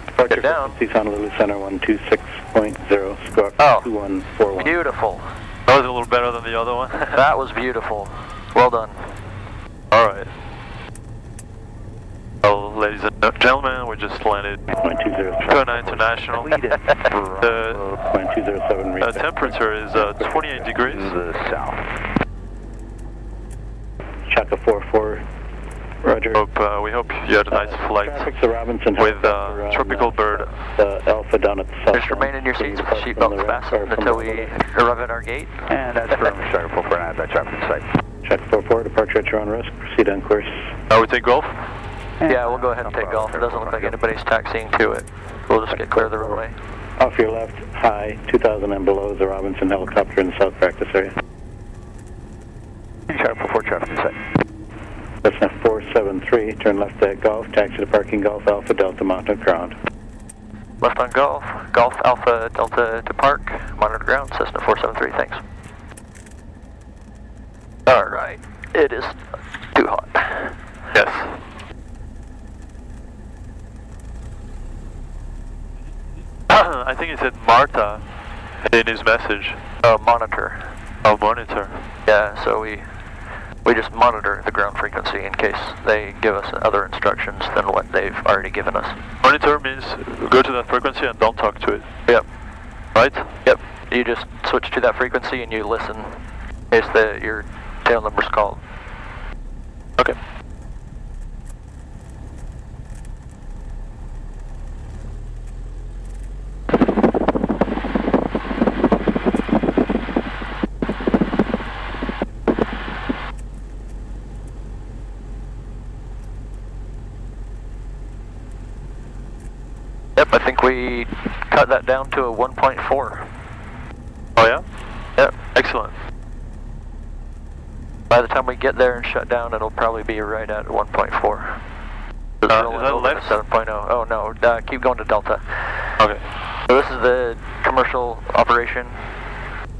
Departure get down. frequency Honolulu Center 126.0, squawk Oh. 2141. beautiful. That was a little better than the other one. That was beautiful. Well done. Alright. Ladies and gentlemen, we just landed 920. Kona International. The uh, temperature is uh, 28 degrees. the south. Chaka 44, Roger. Hope, uh, we hope you had a nice flight Traffic's the Robinson with uh, Tropical Bird. The Alpha down at the south. Just remain in your seats with the seatbelts fastened until we arrive at our gate. And that's from Chaka 44, and that's traffic site. Chaka 44, departure at your own risk. Proceed on course. Uh, we take golf? Yeah, we'll go ahead and take off. It doesn't look like anybody's taxiing to it. We'll just get clear of the runway. Off your left, high, 2,000 and below is the Robinson helicopter in the south practice area. Chaka 44, traffic site. Cessna 473, turn left at Golf, taxi to parking Golf Alpha Delta Mountain ground. Left on Golf, Golf Alpha Delta to park, monitor ground, Cessna 473, thanks. Alright, it is too hot. Yes. I think he said Marta in his message. Uh, monitor. Oh, monitor. Yeah, so we we just monitor the ground frequency in case they give us other instructions than what they've already given us. Monitor means go to that frequency and don't talk to it, Yep. right? Yep. You just switch to that frequency and you listen in case the, your tail number's called. Okay. Yep, I think we cut that down to a 1.4. Oh yeah? Yep. Excellent. By the time we get there and shut down, it'll probably be right at 1.4. Uh, is that left? 7.0. Oh no, uh, keep going to Delta. Okay. So this is the commercial operation.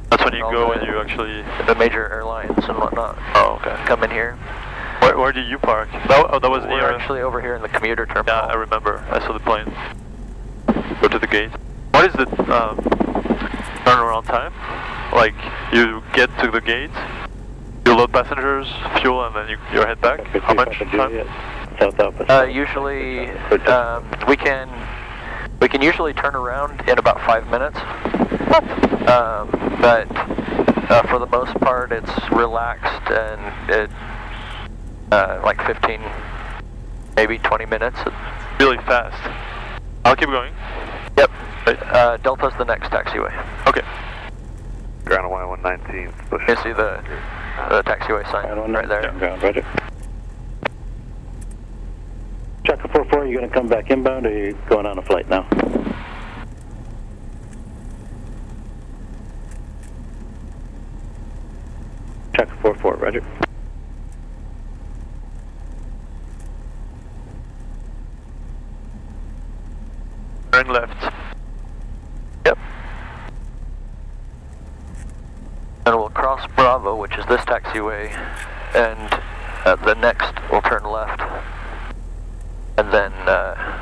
That's when you go and you actually. The major airlines and whatnot Oh, okay. come in here. Where, where did you park? That, oh, that was We're near. actually over here in the commuter terminal. Yeah. I remember. I saw the plane. Go to the gate. What is the um, turnaround time? Like, you get to the gate, you load passengers, fuel, and then you, you head back? How much time? Uh, usually, um, we can we can usually turn around in about five minutes. Um, but uh, for the most part, it's relaxed and it uh, like 15, maybe 20 minutes. Really fast. I'll keep going. Yep. Uh, Delta's the next taxiway. Okay. Ground Y 119. Push. You see the the taxiway sign right there. Yeah, Ground, roger. Chaka 44, you going to come back inbound or are you going on a flight now? Chaka 44, roger. Turn left. Yep. And we'll cross Bravo, which is this taxiway, and at the next we'll turn left. And then, uh,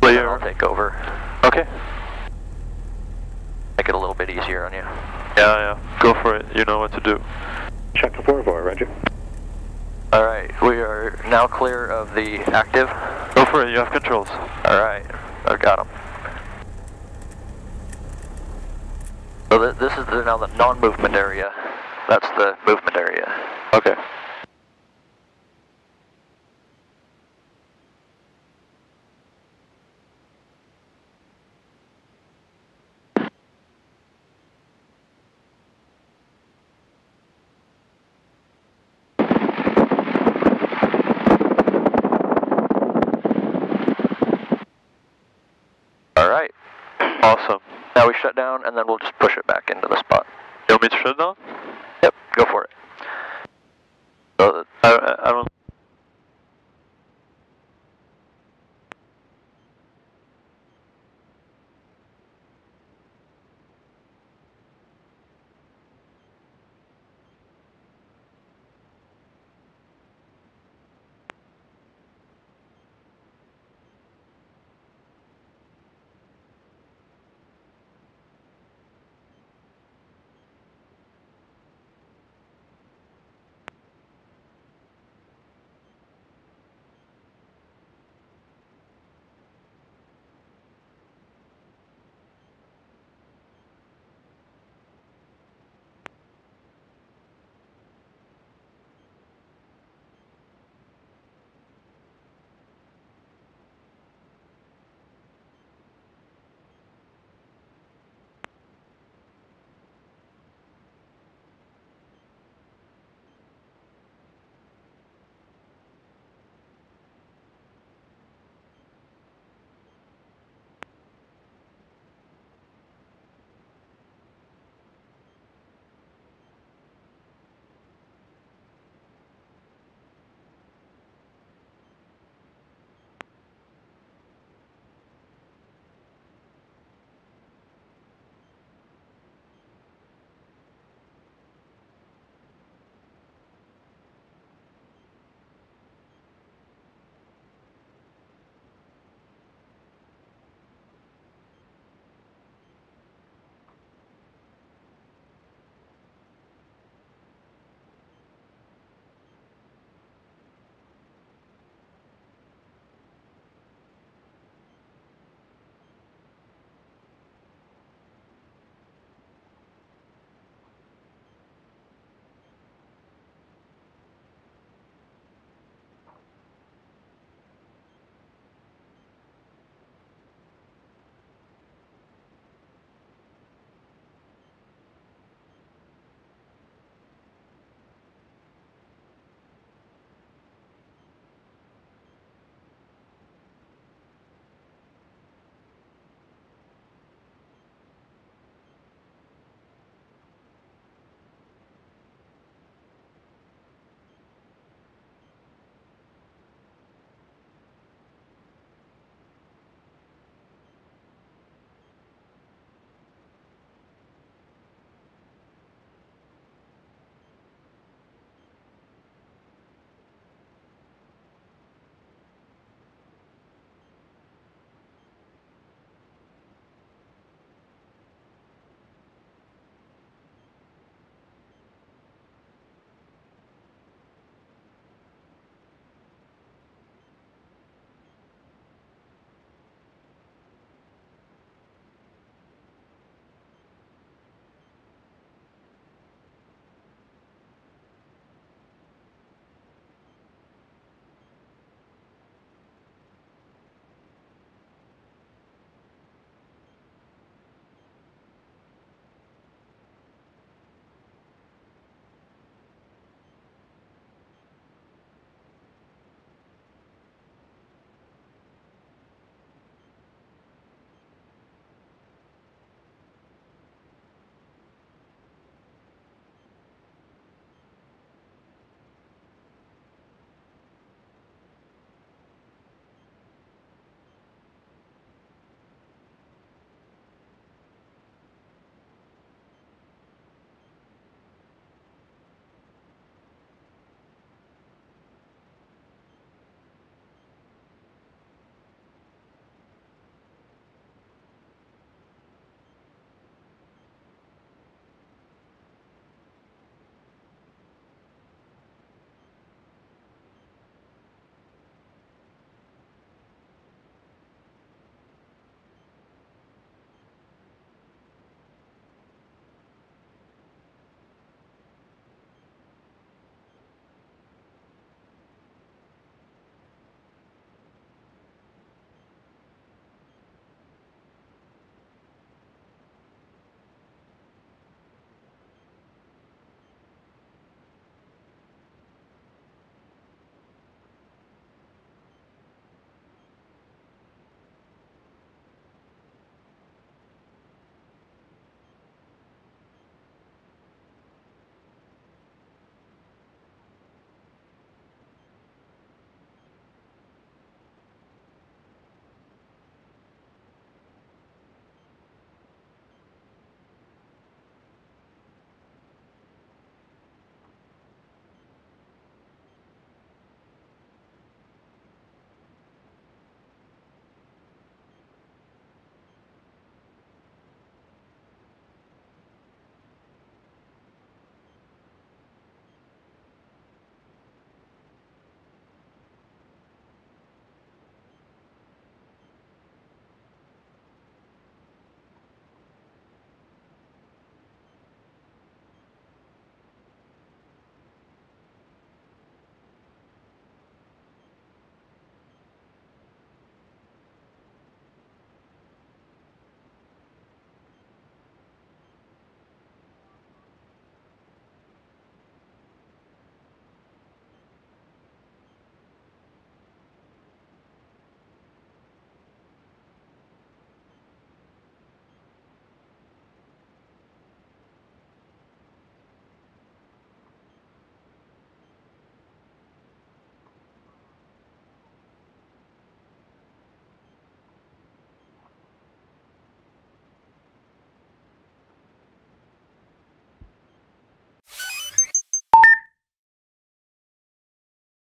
then I'll take over. Okay. Make it a little bit easier on you. Yeah, yeah. Go for it. You know what to do. Chaka 44, roger. Alright, we are now clear of the active. Go for it. You have controls. Alright, I've got them. So th this is the, now the non-movement area. That's the movement area. Okay. Alright, Awesome. now we shut down and then we'll just push it back into the spot. You want me to shut down? Yep, go for it.